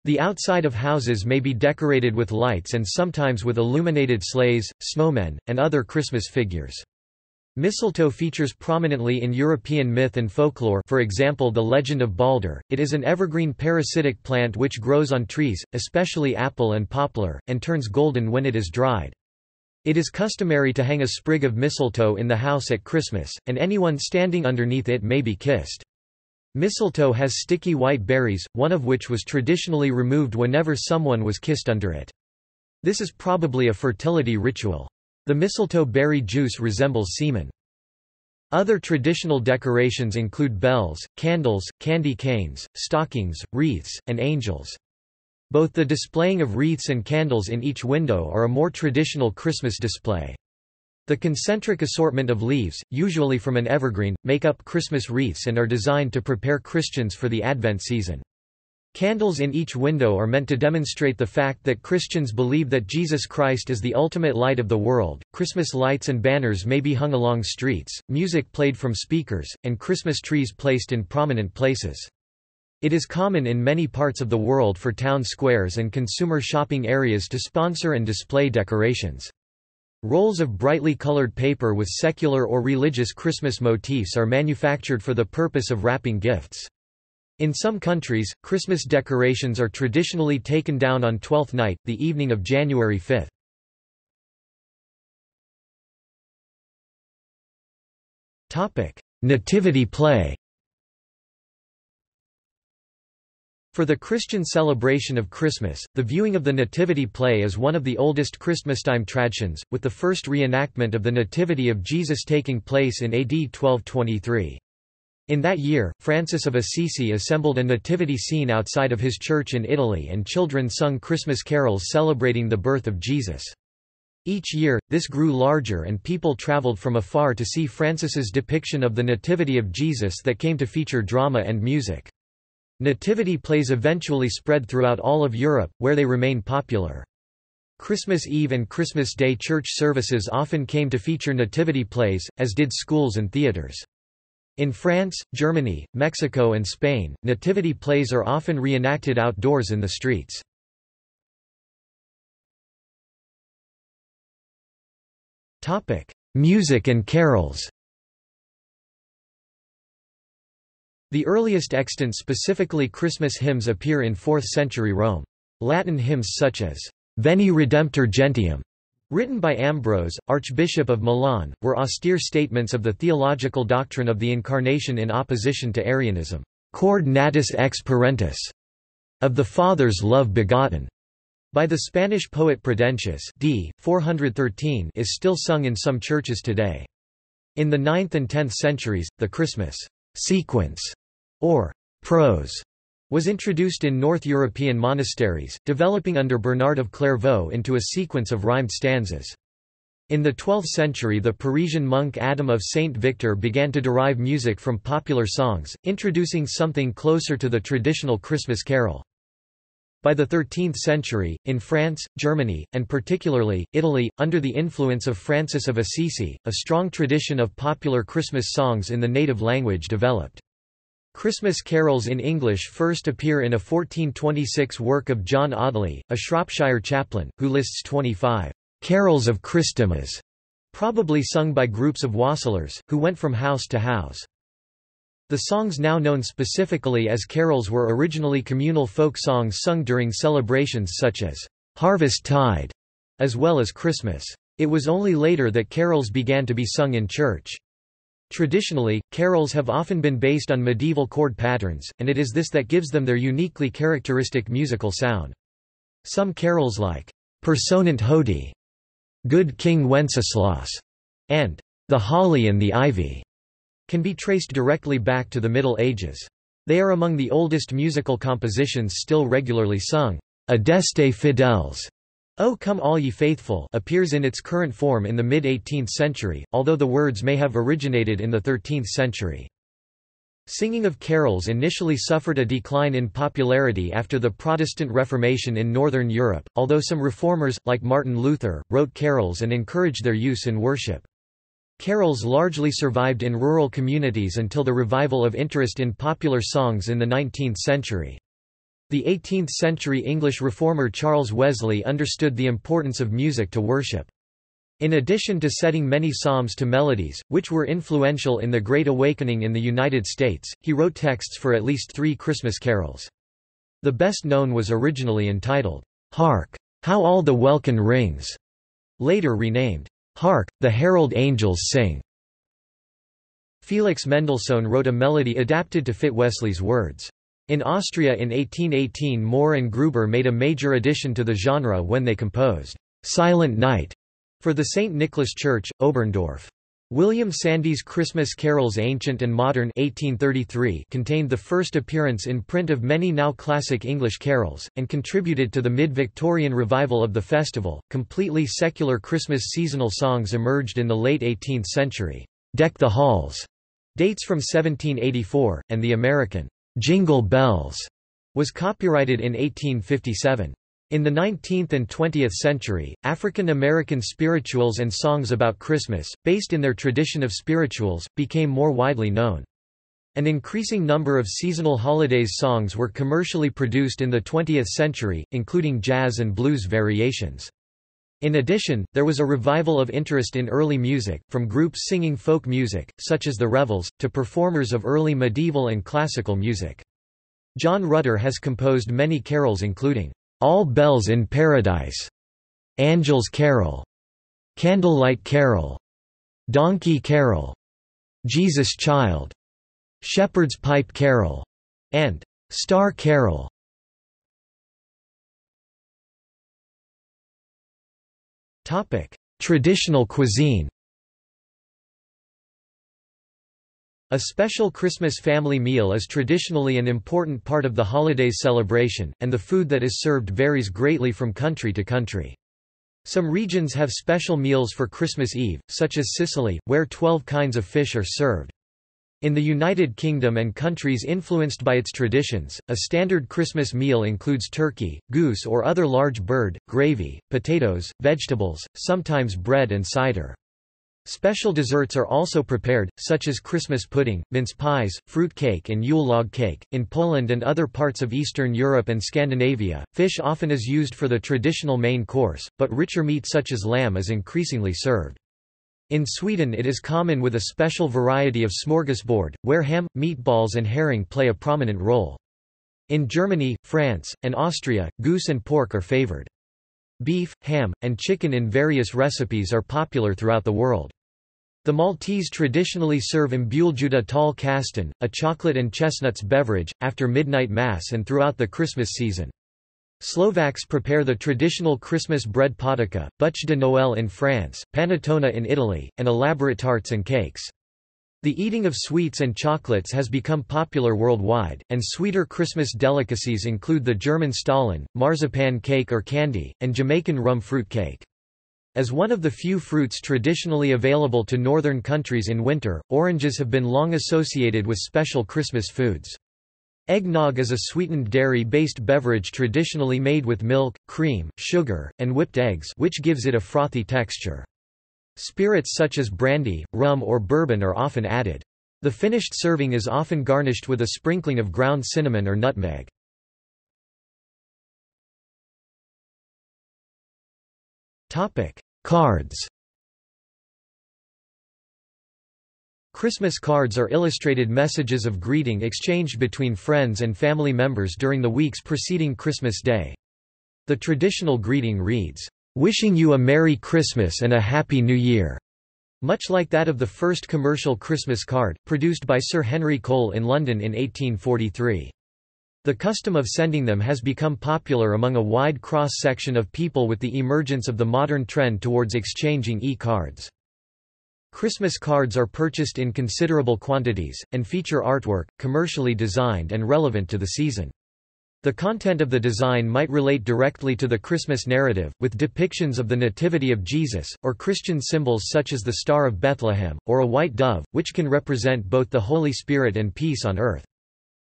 The outside of houses may be decorated with lights and sometimes with illuminated sleighs, snowmen, and other Christmas figures. Mistletoe features prominently in European myth and folklore for example the legend of Balder, it is an evergreen parasitic plant which grows on trees, especially apple and poplar, and turns golden when it is dried. It is customary to hang a sprig of mistletoe in the house at Christmas, and anyone standing underneath it may be kissed. Mistletoe has sticky white berries, one of which was traditionally removed whenever someone was kissed under it. This is probably a fertility ritual. The mistletoe berry juice resembles semen. Other traditional decorations include bells, candles, candy canes, stockings, wreaths, and angels. Both the displaying of wreaths and candles in each window are a more traditional Christmas display. The concentric assortment of leaves, usually from an evergreen, make up Christmas wreaths and are designed to prepare Christians for the Advent season. Candles in each window are meant to demonstrate the fact that Christians believe that Jesus Christ is the ultimate light of the world. Christmas lights and banners may be hung along streets, music played from speakers, and Christmas trees placed in prominent places. It is common in many parts of the world for town squares and consumer shopping areas to sponsor and display decorations. Rolls of brightly colored paper with secular or religious Christmas motifs are manufactured for the purpose of wrapping gifts. In some countries, Christmas decorations are traditionally taken down on Twelfth Night, the evening of January 5. Nativity play For the Christian celebration of Christmas, the viewing of the Nativity play is one of the oldest Christmastime traditions, with the first reenactment of the Nativity of Jesus taking place in AD 1223. In that year, Francis of Assisi assembled a nativity scene outside of his church in Italy and children sung Christmas carols celebrating the birth of Jesus. Each year, this grew larger and people traveled from afar to see Francis's depiction of the Nativity of Jesus that came to feature drama and music. Nativity plays eventually spread throughout all of Europe, where they remain popular. Christmas Eve and Christmas Day church services often came to feature nativity plays, as did schools and theaters. In France, Germany, Mexico and Spain, nativity plays are often reenacted outdoors in the streets. Music and carols The earliest extant specifically Christmas hymns appear in 4th century Rome. Latin hymns such as, Veni Redemptor Gentium Written by Ambrose, Archbishop of Milan, were austere statements of the theological doctrine of the Incarnation in opposition to Arianism. Corde natus ex parentis, of the Father's love begotten, by the Spanish poet Prudentius d. 413 is still sung in some churches today. In the 9th and 10th centuries, the Christmas sequence, or prose, was introduced in North European monasteries, developing under Bernard of Clairvaux into a sequence of rhymed stanzas. In the 12th century the Parisian monk Adam of Saint Victor began to derive music from popular songs, introducing something closer to the traditional Christmas carol. By the 13th century, in France, Germany, and particularly, Italy, under the influence of Francis of Assisi, a strong tradition of popular Christmas songs in the native language developed. Christmas carols in English first appear in a 1426 work of John Awdlay, a Shropshire chaplain, who lists 25 carols of Christmas, probably sung by groups of wassailers, who went from house to house. The songs now known specifically as carols were originally communal folk songs sung during celebrations such as Harvest Tide, as well as Christmas. It was only later that carols began to be sung in church. Traditionally, carols have often been based on medieval chord patterns, and it is this that gives them their uniquely characteristic musical sound. Some carols like Personent Hodie, Good King Wenceslas, and The Holly and the Ivy can be traced directly back to the Middle Ages. They are among the oldest musical compositions still regularly sung. Adeste Fideles, O Come All Ye Faithful appears in its current form in the mid-18th century, although the words may have originated in the 13th century. Singing of carols initially suffered a decline in popularity after the Protestant Reformation in Northern Europe, although some reformers, like Martin Luther, wrote carols and encouraged their use in worship. Carols largely survived in rural communities until the revival of interest in popular songs in the 19th century. The 18th-century English reformer Charles Wesley understood the importance of music to worship. In addition to setting many psalms to melodies, which were influential in the Great Awakening in the United States, he wrote texts for at least three Christmas carols. The best known was originally entitled, Hark! How All the Welkin Rings, later renamed, Hark, the herald angels sing. Felix Mendelssohn wrote a melody adapted to fit Wesley's words. In Austria in 1818 Mohr and Gruber made a major addition to the genre when they composed Silent Night for the St. Nicholas Church, Oberndorf. William Sandys' Christmas Carols Ancient and Modern 1833 contained the first appearance in print of many now classic English carols, and contributed to the mid-Victorian revival of the festival. Completely secular Christmas seasonal songs emerged in the late 18th century. Deck the Halls dates from 1784, and the American Jingle Bells was copyrighted in 1857. In the 19th and 20th century, African American spirituals and songs about Christmas, based in their tradition of spirituals, became more widely known. An increasing number of seasonal holidays songs were commercially produced in the 20th century, including jazz and blues variations. In addition, there was a revival of interest in early music, from groups singing folk music, such as the Revels, to performers of early medieval and classical music. John Rutter has composed many carols including all Bells in Paradise, Angel's Carol, Candlelight Carol, Donkey Carol, Jesus Child, Shepherd's Pipe Carol, and Star Carol. Topic: Traditional cuisine. A special Christmas family meal is traditionally an important part of the holiday's celebration, and the food that is served varies greatly from country to country. Some regions have special meals for Christmas Eve, such as Sicily, where 12 kinds of fish are served. In the United Kingdom and countries influenced by its traditions, a standard Christmas meal includes turkey, goose or other large bird, gravy, potatoes, vegetables, sometimes bread and cider. Special desserts are also prepared, such as Christmas pudding, mince pies, fruit cake, and Yule log cake. In Poland and other parts of Eastern Europe and Scandinavia, fish often is used for the traditional main course, but richer meat such as lamb is increasingly served. In Sweden it is common with a special variety of smorgasbord, where ham, meatballs and herring play a prominent role. In Germany, France, and Austria, goose and pork are favored. Beef, ham, and chicken in various recipes are popular throughout the world. The Maltese traditionally serve imbuljuta tal-Qastan, a chocolate and chestnuts beverage, after midnight mass and throughout the Christmas season. Slovaks prepare the traditional Christmas bread potica, bûche de Noël in France, panettone in Italy, and elaborate tarts and cakes. The eating of sweets and chocolates has become popular worldwide, and sweeter Christmas delicacies include the German Stollen, marzipan cake or candy, and Jamaican rum fruit cake. As one of the few fruits traditionally available to northern countries in winter, oranges have been long associated with special Christmas foods. Eggnog is a sweetened dairy-based beverage traditionally made with milk, cream, sugar, and whipped eggs which gives it a frothy texture. Spirits such as brandy, rum or bourbon are often added. The finished serving is often garnished with a sprinkling of ground cinnamon or nutmeg. Cards Christmas cards are illustrated messages of greeting exchanged between friends and family members during the weeks preceding Christmas Day. The traditional greeting reads, "'Wishing you a Merry Christmas and a Happy New Year' much like that of the first commercial Christmas card, produced by Sir Henry Cole in London in 1843. The custom of sending them has become popular among a wide cross-section of people with the emergence of the modern trend towards exchanging e-cards. Christmas cards are purchased in considerable quantities, and feature artwork, commercially designed and relevant to the season. The content of the design might relate directly to the Christmas narrative, with depictions of the Nativity of Jesus, or Christian symbols such as the Star of Bethlehem, or a white dove, which can represent both the Holy Spirit and peace on earth.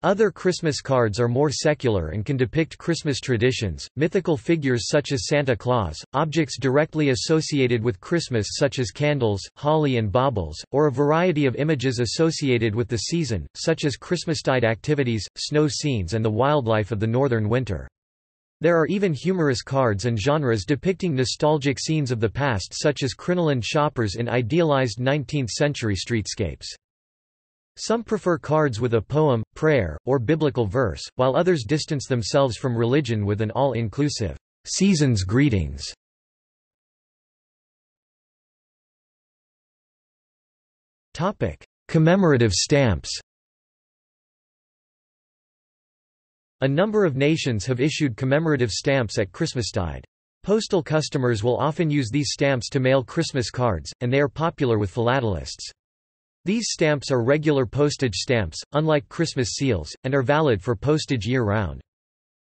Other Christmas cards are more secular and can depict Christmas traditions, mythical figures such as Santa Claus, objects directly associated with Christmas such as candles, holly and baubles, or a variety of images associated with the season, such as Christmastide activities, snow scenes and the wildlife of the northern winter. There are even humorous cards and genres depicting nostalgic scenes of the past such as crinoline shoppers in idealized 19th-century streetscapes. Some prefer cards with a poem, prayer, or biblical verse, while others distance themselves from religion with an all-inclusive, season's greetings. Commemorative stamps A number of nations have issued commemorative stamps at Christmastide. Postal customers will often use these stamps to mail Christmas cards, and they are popular with philatelists. These stamps are regular postage stamps, unlike Christmas seals, and are valid for postage year-round.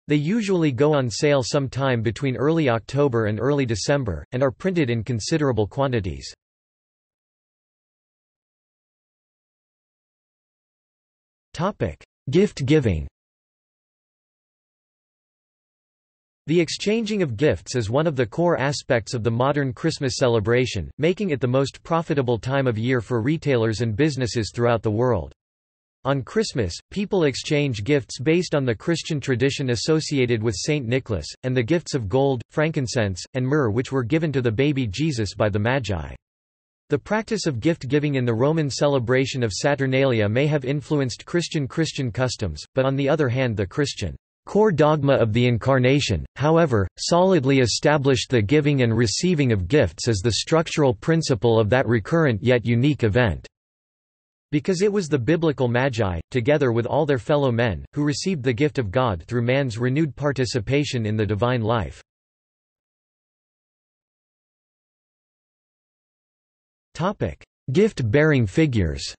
They usually go on sale sometime between early October and early December, and are printed in considerable quantities. Gift giving The exchanging of gifts is one of the core aspects of the modern Christmas celebration, making it the most profitable time of year for retailers and businesses throughout the world. On Christmas, people exchange gifts based on the Christian tradition associated with Saint Nicholas, and the gifts of gold, frankincense, and myrrh which were given to the baby Jesus by the Magi. The practice of gift-giving in the Roman celebration of Saturnalia may have influenced Christian Christian customs, but on the other hand the Christian core dogma of the Incarnation, however, solidly established the giving and receiving of gifts as the structural principle of that recurrent yet unique event. Because it was the biblical Magi, together with all their fellow men, who received the gift of God through man's renewed participation in the divine life. Gift-bearing figures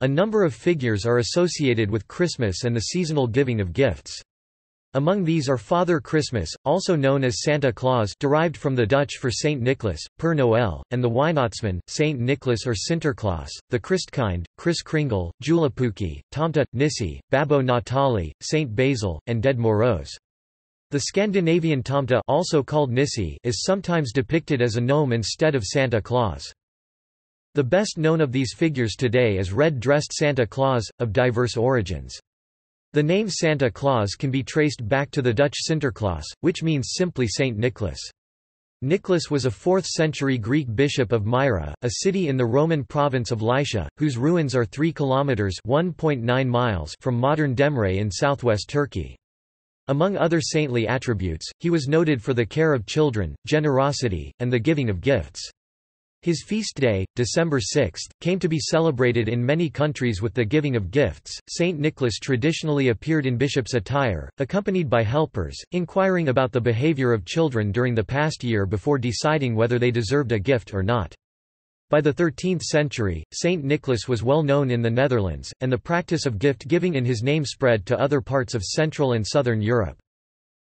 A number of figures are associated with Christmas and the seasonal giving of gifts. Among these are Father Christmas, also known as Santa Claus derived from the Dutch for Saint Nicholas, Père Noël, and the Weihnachtsmann, Saint Nicholas or Sinterklaas, the Christkind, Kris Kringle, Joulupukki, Tomte, Nisse, Babbo Natale, Saint Basil, and Ded Moroz. The Scandinavian Tomte also called Nisse is sometimes depicted as a gnome instead of Santa Claus. The best known of these figures today is red-dressed Santa Claus, of diverse origins. The name Santa Claus can be traced back to the Dutch Sinterklaas, which means simply Saint Nicholas. Nicholas was a 4th-century Greek bishop of Myra, a city in the Roman province of Lycia, whose ruins are 3 kilometers (1.9 miles) from modern Demre in southwest Turkey. Among other saintly attributes, he was noted for the care of children, generosity, and the giving of gifts. His feast day, December 6, came to be celebrated in many countries with the giving of gifts. Saint Nicholas traditionally appeared in bishop's attire, accompanied by helpers, inquiring about the behavior of children during the past year before deciding whether they deserved a gift or not. By the 13th century, Saint Nicholas was well known in the Netherlands, and the practice of gift-giving in his name spread to other parts of Central and Southern Europe.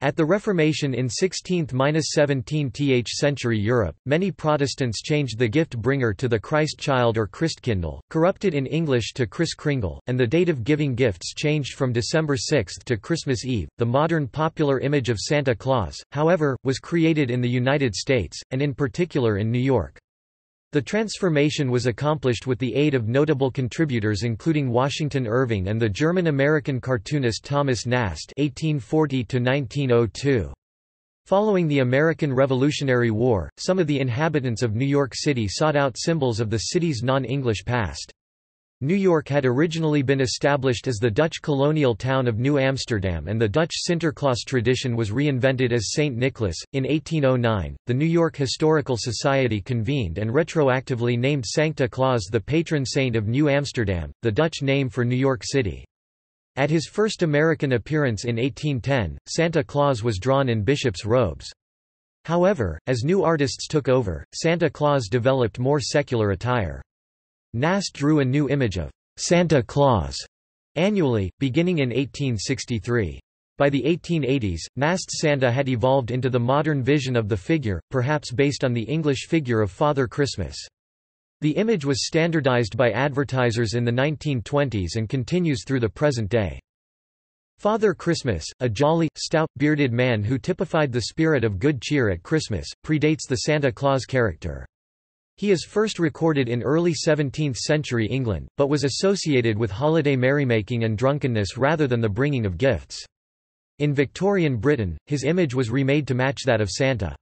At the Reformation in 16th–17th century Europe, many Protestants changed the gift bringer to the Christ child or Christkindl, corrupted in English to Kris Kringle, and the date of giving gifts changed from December 6 to Christmas Eve. The modern popular image of Santa Claus, however, was created in the United States, and in particular in New York. The transformation was accomplished with the aid of notable contributors including Washington Irving and the German-American cartoonist Thomas Nast (1840–1902). Following the American Revolutionary War, some of the inhabitants of New York City sought out symbols of the city's non-English past. New York had originally been established as the Dutch colonial town of New Amsterdam and the Dutch Sinterklaas tradition was reinvented as St. Nicholas. In 1809, the New York Historical Society convened and retroactively named Sancta Claus the patron saint of New Amsterdam, the Dutch name for New York City. At his first American appearance in 1810, Santa Claus was drawn in bishop's robes. However, as new artists took over, Santa Claus developed more secular attire. Nast drew a new image of Santa Claus annually, beginning in 1863. By the 1880s, Nast's Santa had evolved into the modern vision of the figure, perhaps based on the English figure of Father Christmas. The image was standardized by advertisers in the 1920s and continues through the present day. Father Christmas, a jolly, stout, bearded man who typified the spirit of good cheer at Christmas, predates the Santa Claus character. He is first recorded in early 17th-century England, but was associated with holiday merrymaking and drunkenness rather than the bringing of gifts. In Victorian Britain, his image was remade to match that of Santa.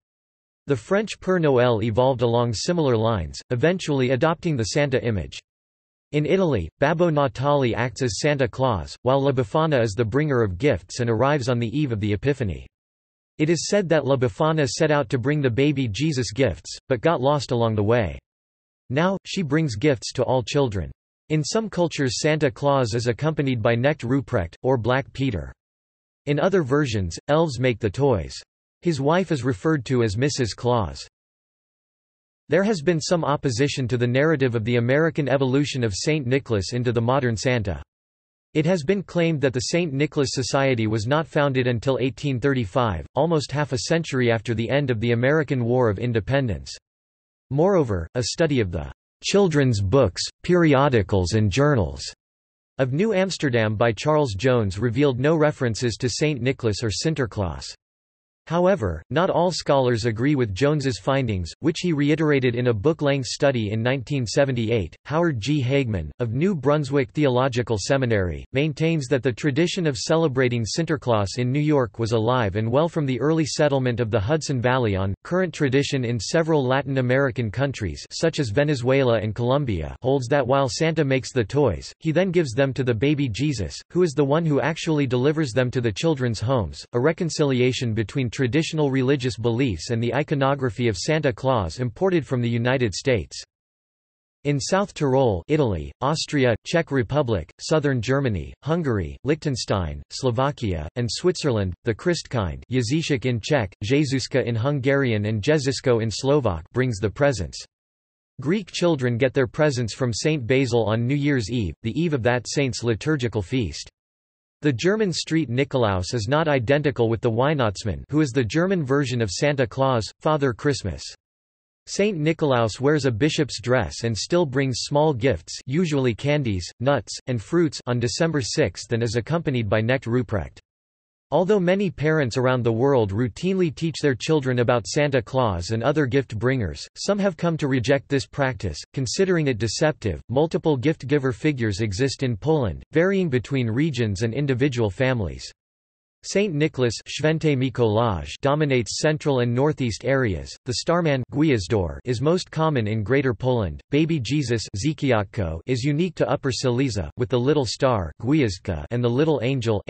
The French Père Noël evolved along similar lines, eventually adopting the Santa image. In Italy, Babbo Natale acts as Santa Claus, while La Befana is the bringer of gifts and arrives on the eve of the Epiphany. It is said that La Befana set out to bring the baby Jesus gifts, but got lost along the way. Now, she brings gifts to all children. In some cultures Santa Claus is accompanied by Knecht Ruprecht, or Black Peter. In other versions, elves make the toys. His wife is referred to as Mrs. Claus. There has been some opposition to the narrative of the American evolution of Saint Nicholas into the modern Santa. It has been claimed that the St. Nicholas Society was not founded until 1835, almost half a century after the end of the American War of Independence. Moreover, a study of the children's books, periodicals and journals of New Amsterdam by Charles Jones revealed no references to St. Nicholas or Sinterklaas. However, not all scholars agree with Jones's findings, which he reiterated in a book-length study in 1978. Howard G. Hageman, of New Brunswick Theological Seminary, maintains that the tradition of celebrating Sinterklaas in New York was alive and well from the early settlement of the Hudson Valley on. Current tradition in several Latin American countries such as Venezuela and Colombia holds that while Santa makes the toys, he then gives them to the baby Jesus, who is the one who actually delivers them to the children's homes. A reconciliation between traditional religious beliefs and the iconography of Santa Claus imported from the United States. In South Tyrol Italy, Austria, Czech Republic, southern Germany, Hungary, Liechtenstein, Slovakia, and Switzerland, the Christkind Ježíšek in Czech, Jezuska in Hungarian and Jezisko in Slovak brings the presents. Greek children get their presents from Saint Basil on New Year's Eve, the eve of that saint's liturgical feast. The German street Nikolaus is not identical with the Weihnachtsmann who is the German version of Santa Claus, Father Christmas. Saint Nikolaus wears a bishop's dress and still brings small gifts usually candies, nuts, and fruits on December 6 and is accompanied by Knecht Ruprecht. Although many parents around the world routinely teach their children about Santa Claus and other gift bringers, some have come to reject this practice, considering it deceptive. Multiple gift giver figures exist in Poland, varying between regions and individual families. Saint Nicholas dominates central and northeast areas. The starman is most common in Greater Poland. Baby Jesus is unique to Upper Silesia, with the little star and the little angel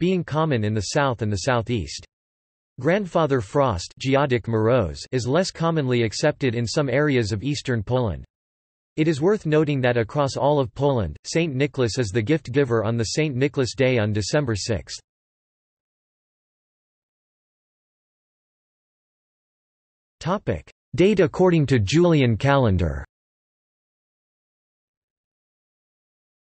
being common in the south and the southeast. Grandfather Frost is less commonly accepted in some areas of eastern Poland. It is worth noting that across all of Poland, Saint Nicholas is the gift giver on the Saint Nicholas Day on December 6. Topic: Date according to Julian calendar.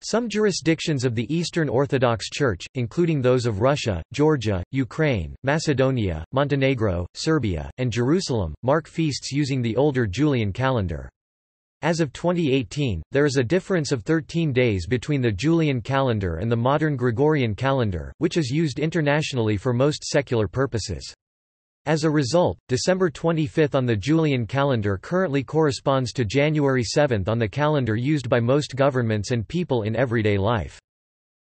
Some jurisdictions of the Eastern Orthodox Church, including those of Russia, Georgia, Ukraine, Macedonia, Montenegro, Serbia, and Jerusalem, mark feasts using the older Julian calendar. As of 2018, there is a difference of 13 days between the Julian calendar and the modern Gregorian calendar, which is used internationally for most secular purposes. As a result, December 25 on the Julian calendar currently corresponds to January 7 on the calendar used by most governments and people in everyday life.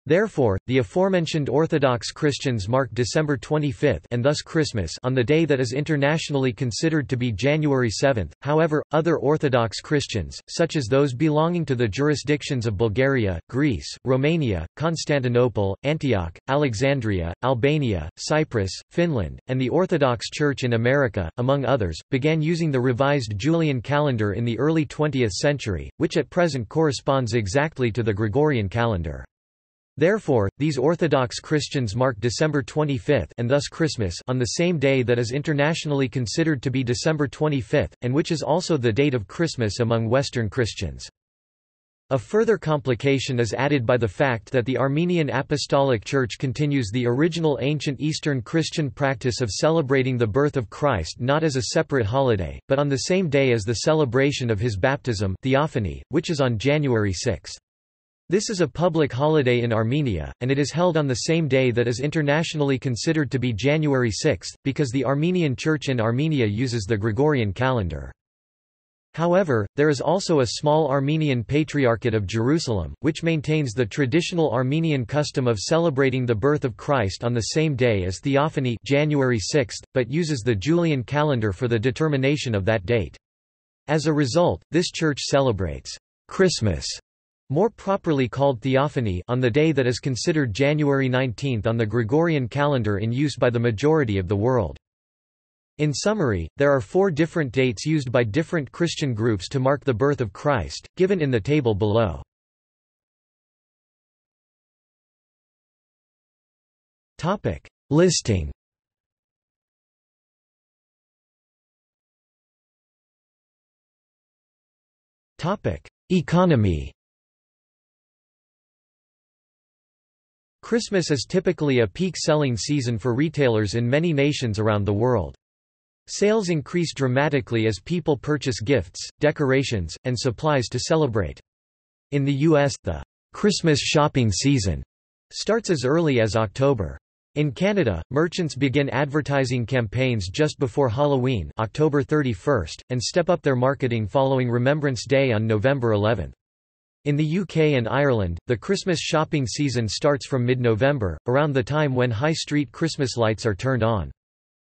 Therefore, the aforementioned Orthodox Christians mark December 25 and thus Christmas on the day that is internationally considered to be January 7. However, other Orthodox Christians, such as those belonging to the jurisdictions of Bulgaria, Greece, Romania, Constantinople, Antioch, Alexandria, Albania, Cyprus, Finland, and the Orthodox Church in America, among others, began using the revised Julian calendar in the early 20th century, which at present corresponds exactly to the Gregorian calendar. Therefore, these Orthodox Christians mark December 25 and thus Christmas on the same day that is internationally considered to be December 25, and which is also the date of Christmas among Western Christians. A further complication is added by the fact that the Armenian Apostolic Church continues the original ancient Eastern Christian practice of celebrating the birth of Christ not as a separate holiday, but on the same day as the celebration of his baptism theophany, which is on January 6. This is a public holiday in Armenia, and it is held on the same day that is internationally considered to be January 6, because the Armenian Church in Armenia uses the Gregorian calendar. However, there is also a small Armenian Patriarchate of Jerusalem, which maintains the traditional Armenian custom of celebrating the birth of Christ on the same day as Theophany January 6, but uses the Julian calendar for the determination of that date. As a result, this church celebrates Christmas more properly called Theophany on the day that is considered January 19 on the Gregorian calendar in use by the majority of the world. In summary, there are four different dates used by different Christian groups to mark the birth of Christ, given in the table below. Topic Listing Topic Economy Christmas is typically a peak selling season for retailers in many nations around the world. Sales increase dramatically as people purchase gifts, decorations, and supplies to celebrate. In the U.S., the Christmas shopping season starts as early as October. In Canada, merchants begin advertising campaigns just before Halloween October 31, and step up their marketing following Remembrance Day on November 11. In the UK and Ireland, the Christmas shopping season starts from mid-November, around the time when high street Christmas lights are turned on.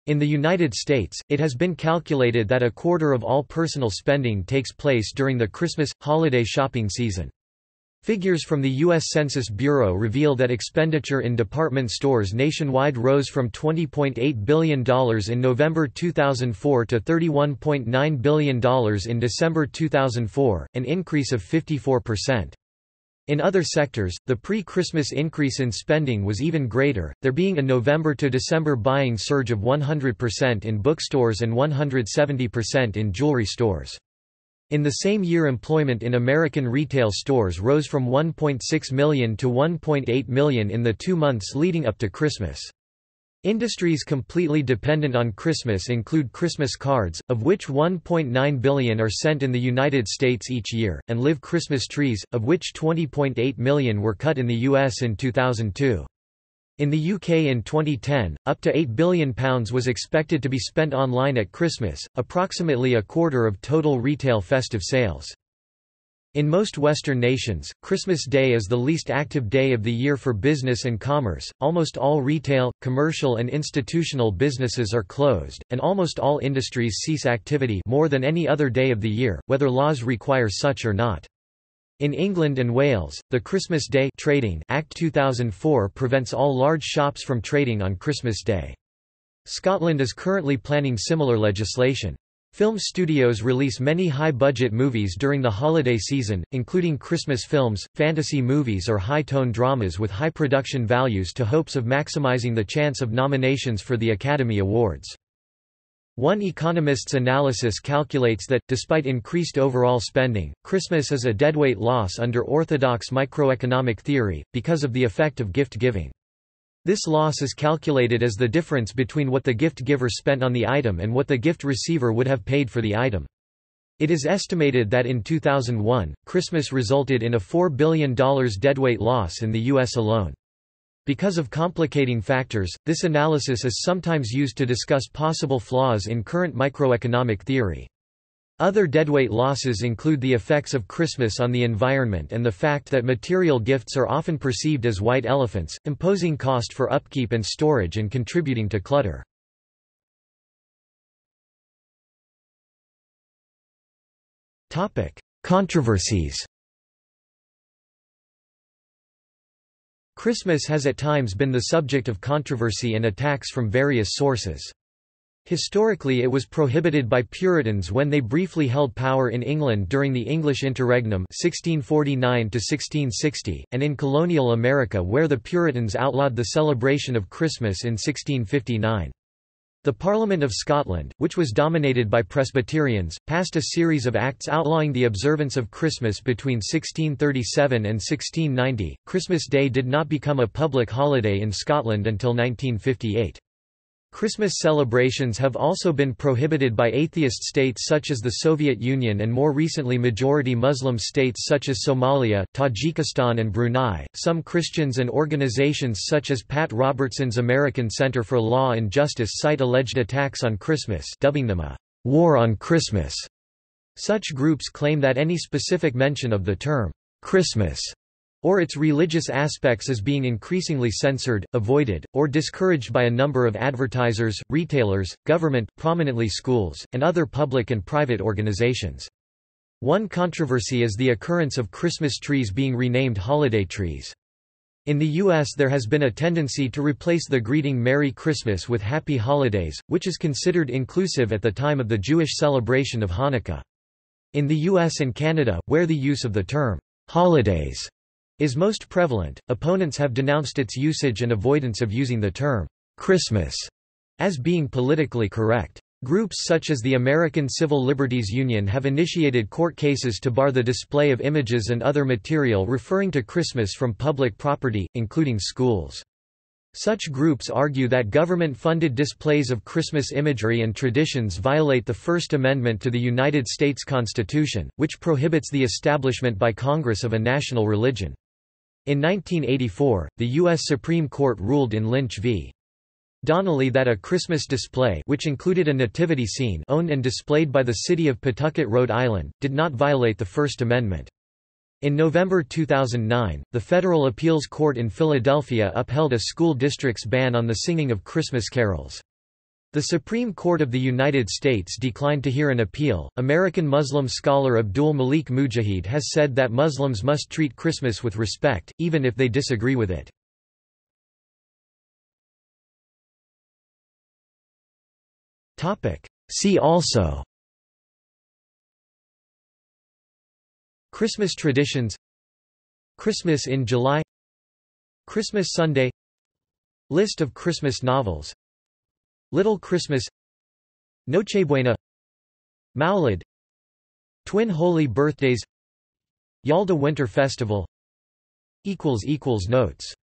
In the United States, it has been calculated that a quarter of all personal spending takes place during the Christmas, holiday shopping season. Figures from the U.S. Census Bureau reveal that expenditure in department stores nationwide rose from $20.8 billion in November 2004 to $31.9 billion in December 2004, an increase of 54%. In other sectors, the pre-Christmas increase in spending was even greater, there being a November to December buying surge of 100% in bookstores and 170% in jewelry stores. In the same year employment in American retail stores rose from 1.6 million to 1.8 million in the two months leading up to Christmas. Industries completely dependent on Christmas include Christmas cards, of which 1.9 billion are sent in the United States each year, and live Christmas trees, of which 20.8 million were cut in the U.S. in 2002. In the UK in 2010, up to £8 billion was expected to be spent online at Christmas, approximately a quarter of total retail festive sales. In most Western nations, Christmas Day is the least active day of the year for business and commerce, almost all retail, commercial and institutional businesses are closed, and almost all industries cease activity more than any other day of the year, whether laws require such or not. In England and Wales, the Christmas Day Trading Act 2004 prevents all large shops from trading on Christmas Day. Scotland is currently planning similar legislation. Film studios release many high-budget movies during the holiday season, including Christmas films, fantasy movies or high-tone dramas with high production values to hopes of maximizing the chance of nominations for the Academy Awards. One economist's analysis calculates that, despite increased overall spending, Christmas is a deadweight loss under orthodox microeconomic theory, because of the effect of gift-giving. This loss is calculated as the difference between what the gift giver spent on the item and what the gift receiver would have paid for the item. It is estimated that in 2001, Christmas resulted in a $4 billion deadweight loss in the U.S. alone. Because of complicating factors, this analysis is sometimes used to discuss possible flaws in current microeconomic theory. Other deadweight losses include the effects of Christmas on the environment and the fact that material gifts are often perceived as white elephants, imposing cost for upkeep and storage and contributing to clutter. Controversies Christmas has at times been the subject of controversy and attacks from various sources. Historically it was prohibited by Puritans when they briefly held power in England during the English interregnum 1649 and in colonial America where the Puritans outlawed the celebration of Christmas in 1659. The Parliament of Scotland, which was dominated by Presbyterians, passed a series of acts outlawing the observance of Christmas between 1637 and 1690. Christmas Day did not become a public holiday in Scotland until 1958. Christmas celebrations have also been prohibited by atheist states such as the Soviet Union and more recently majority Muslim states such as Somalia, Tajikistan, and Brunei. Some Christians and organizations such as Pat Robertson's American Center for Law and Justice cite alleged attacks on Christmas, dubbing them a war on Christmas. Such groups claim that any specific mention of the term Christmas or its religious aspects as being increasingly censored, avoided, or discouraged by a number of advertisers, retailers, government, prominently schools, and other public and private organizations. One controversy is the occurrence of Christmas trees being renamed holiday trees. In the U.S. there has been a tendency to replace the greeting Merry Christmas with Happy Holidays, which is considered inclusive at the time of the Jewish celebration of Hanukkah. In the US and Canada, where the use of the term, holidays is most prevalent. Opponents have denounced its usage and avoidance of using the term Christmas as being politically correct. Groups such as the American Civil Liberties Union have initiated court cases to bar the display of images and other material referring to Christmas from public property, including schools. Such groups argue that government-funded displays of Christmas imagery and traditions violate the First Amendment to the United States Constitution, which prohibits the establishment by Congress of a national religion. In 1984, the U.S. Supreme Court ruled in Lynch v. Donnelly that a Christmas display which included a nativity scene owned and displayed by the city of Pawtucket, Rhode Island, did not violate the First Amendment. In November 2009, the Federal Appeals Court in Philadelphia upheld a school district's ban on the singing of Christmas carols. The Supreme Court of the United States declined to hear an appeal. American Muslim scholar Abdul Malik Mujahid has said that Muslims must treat Christmas with respect, even if they disagree with it. See also Christmas traditions Christmas in July Christmas Sunday List of Christmas novels Little Christmas. Nochebuena. Maulid. Twin Holy Birthdays. Yalda Winter Festival. Notes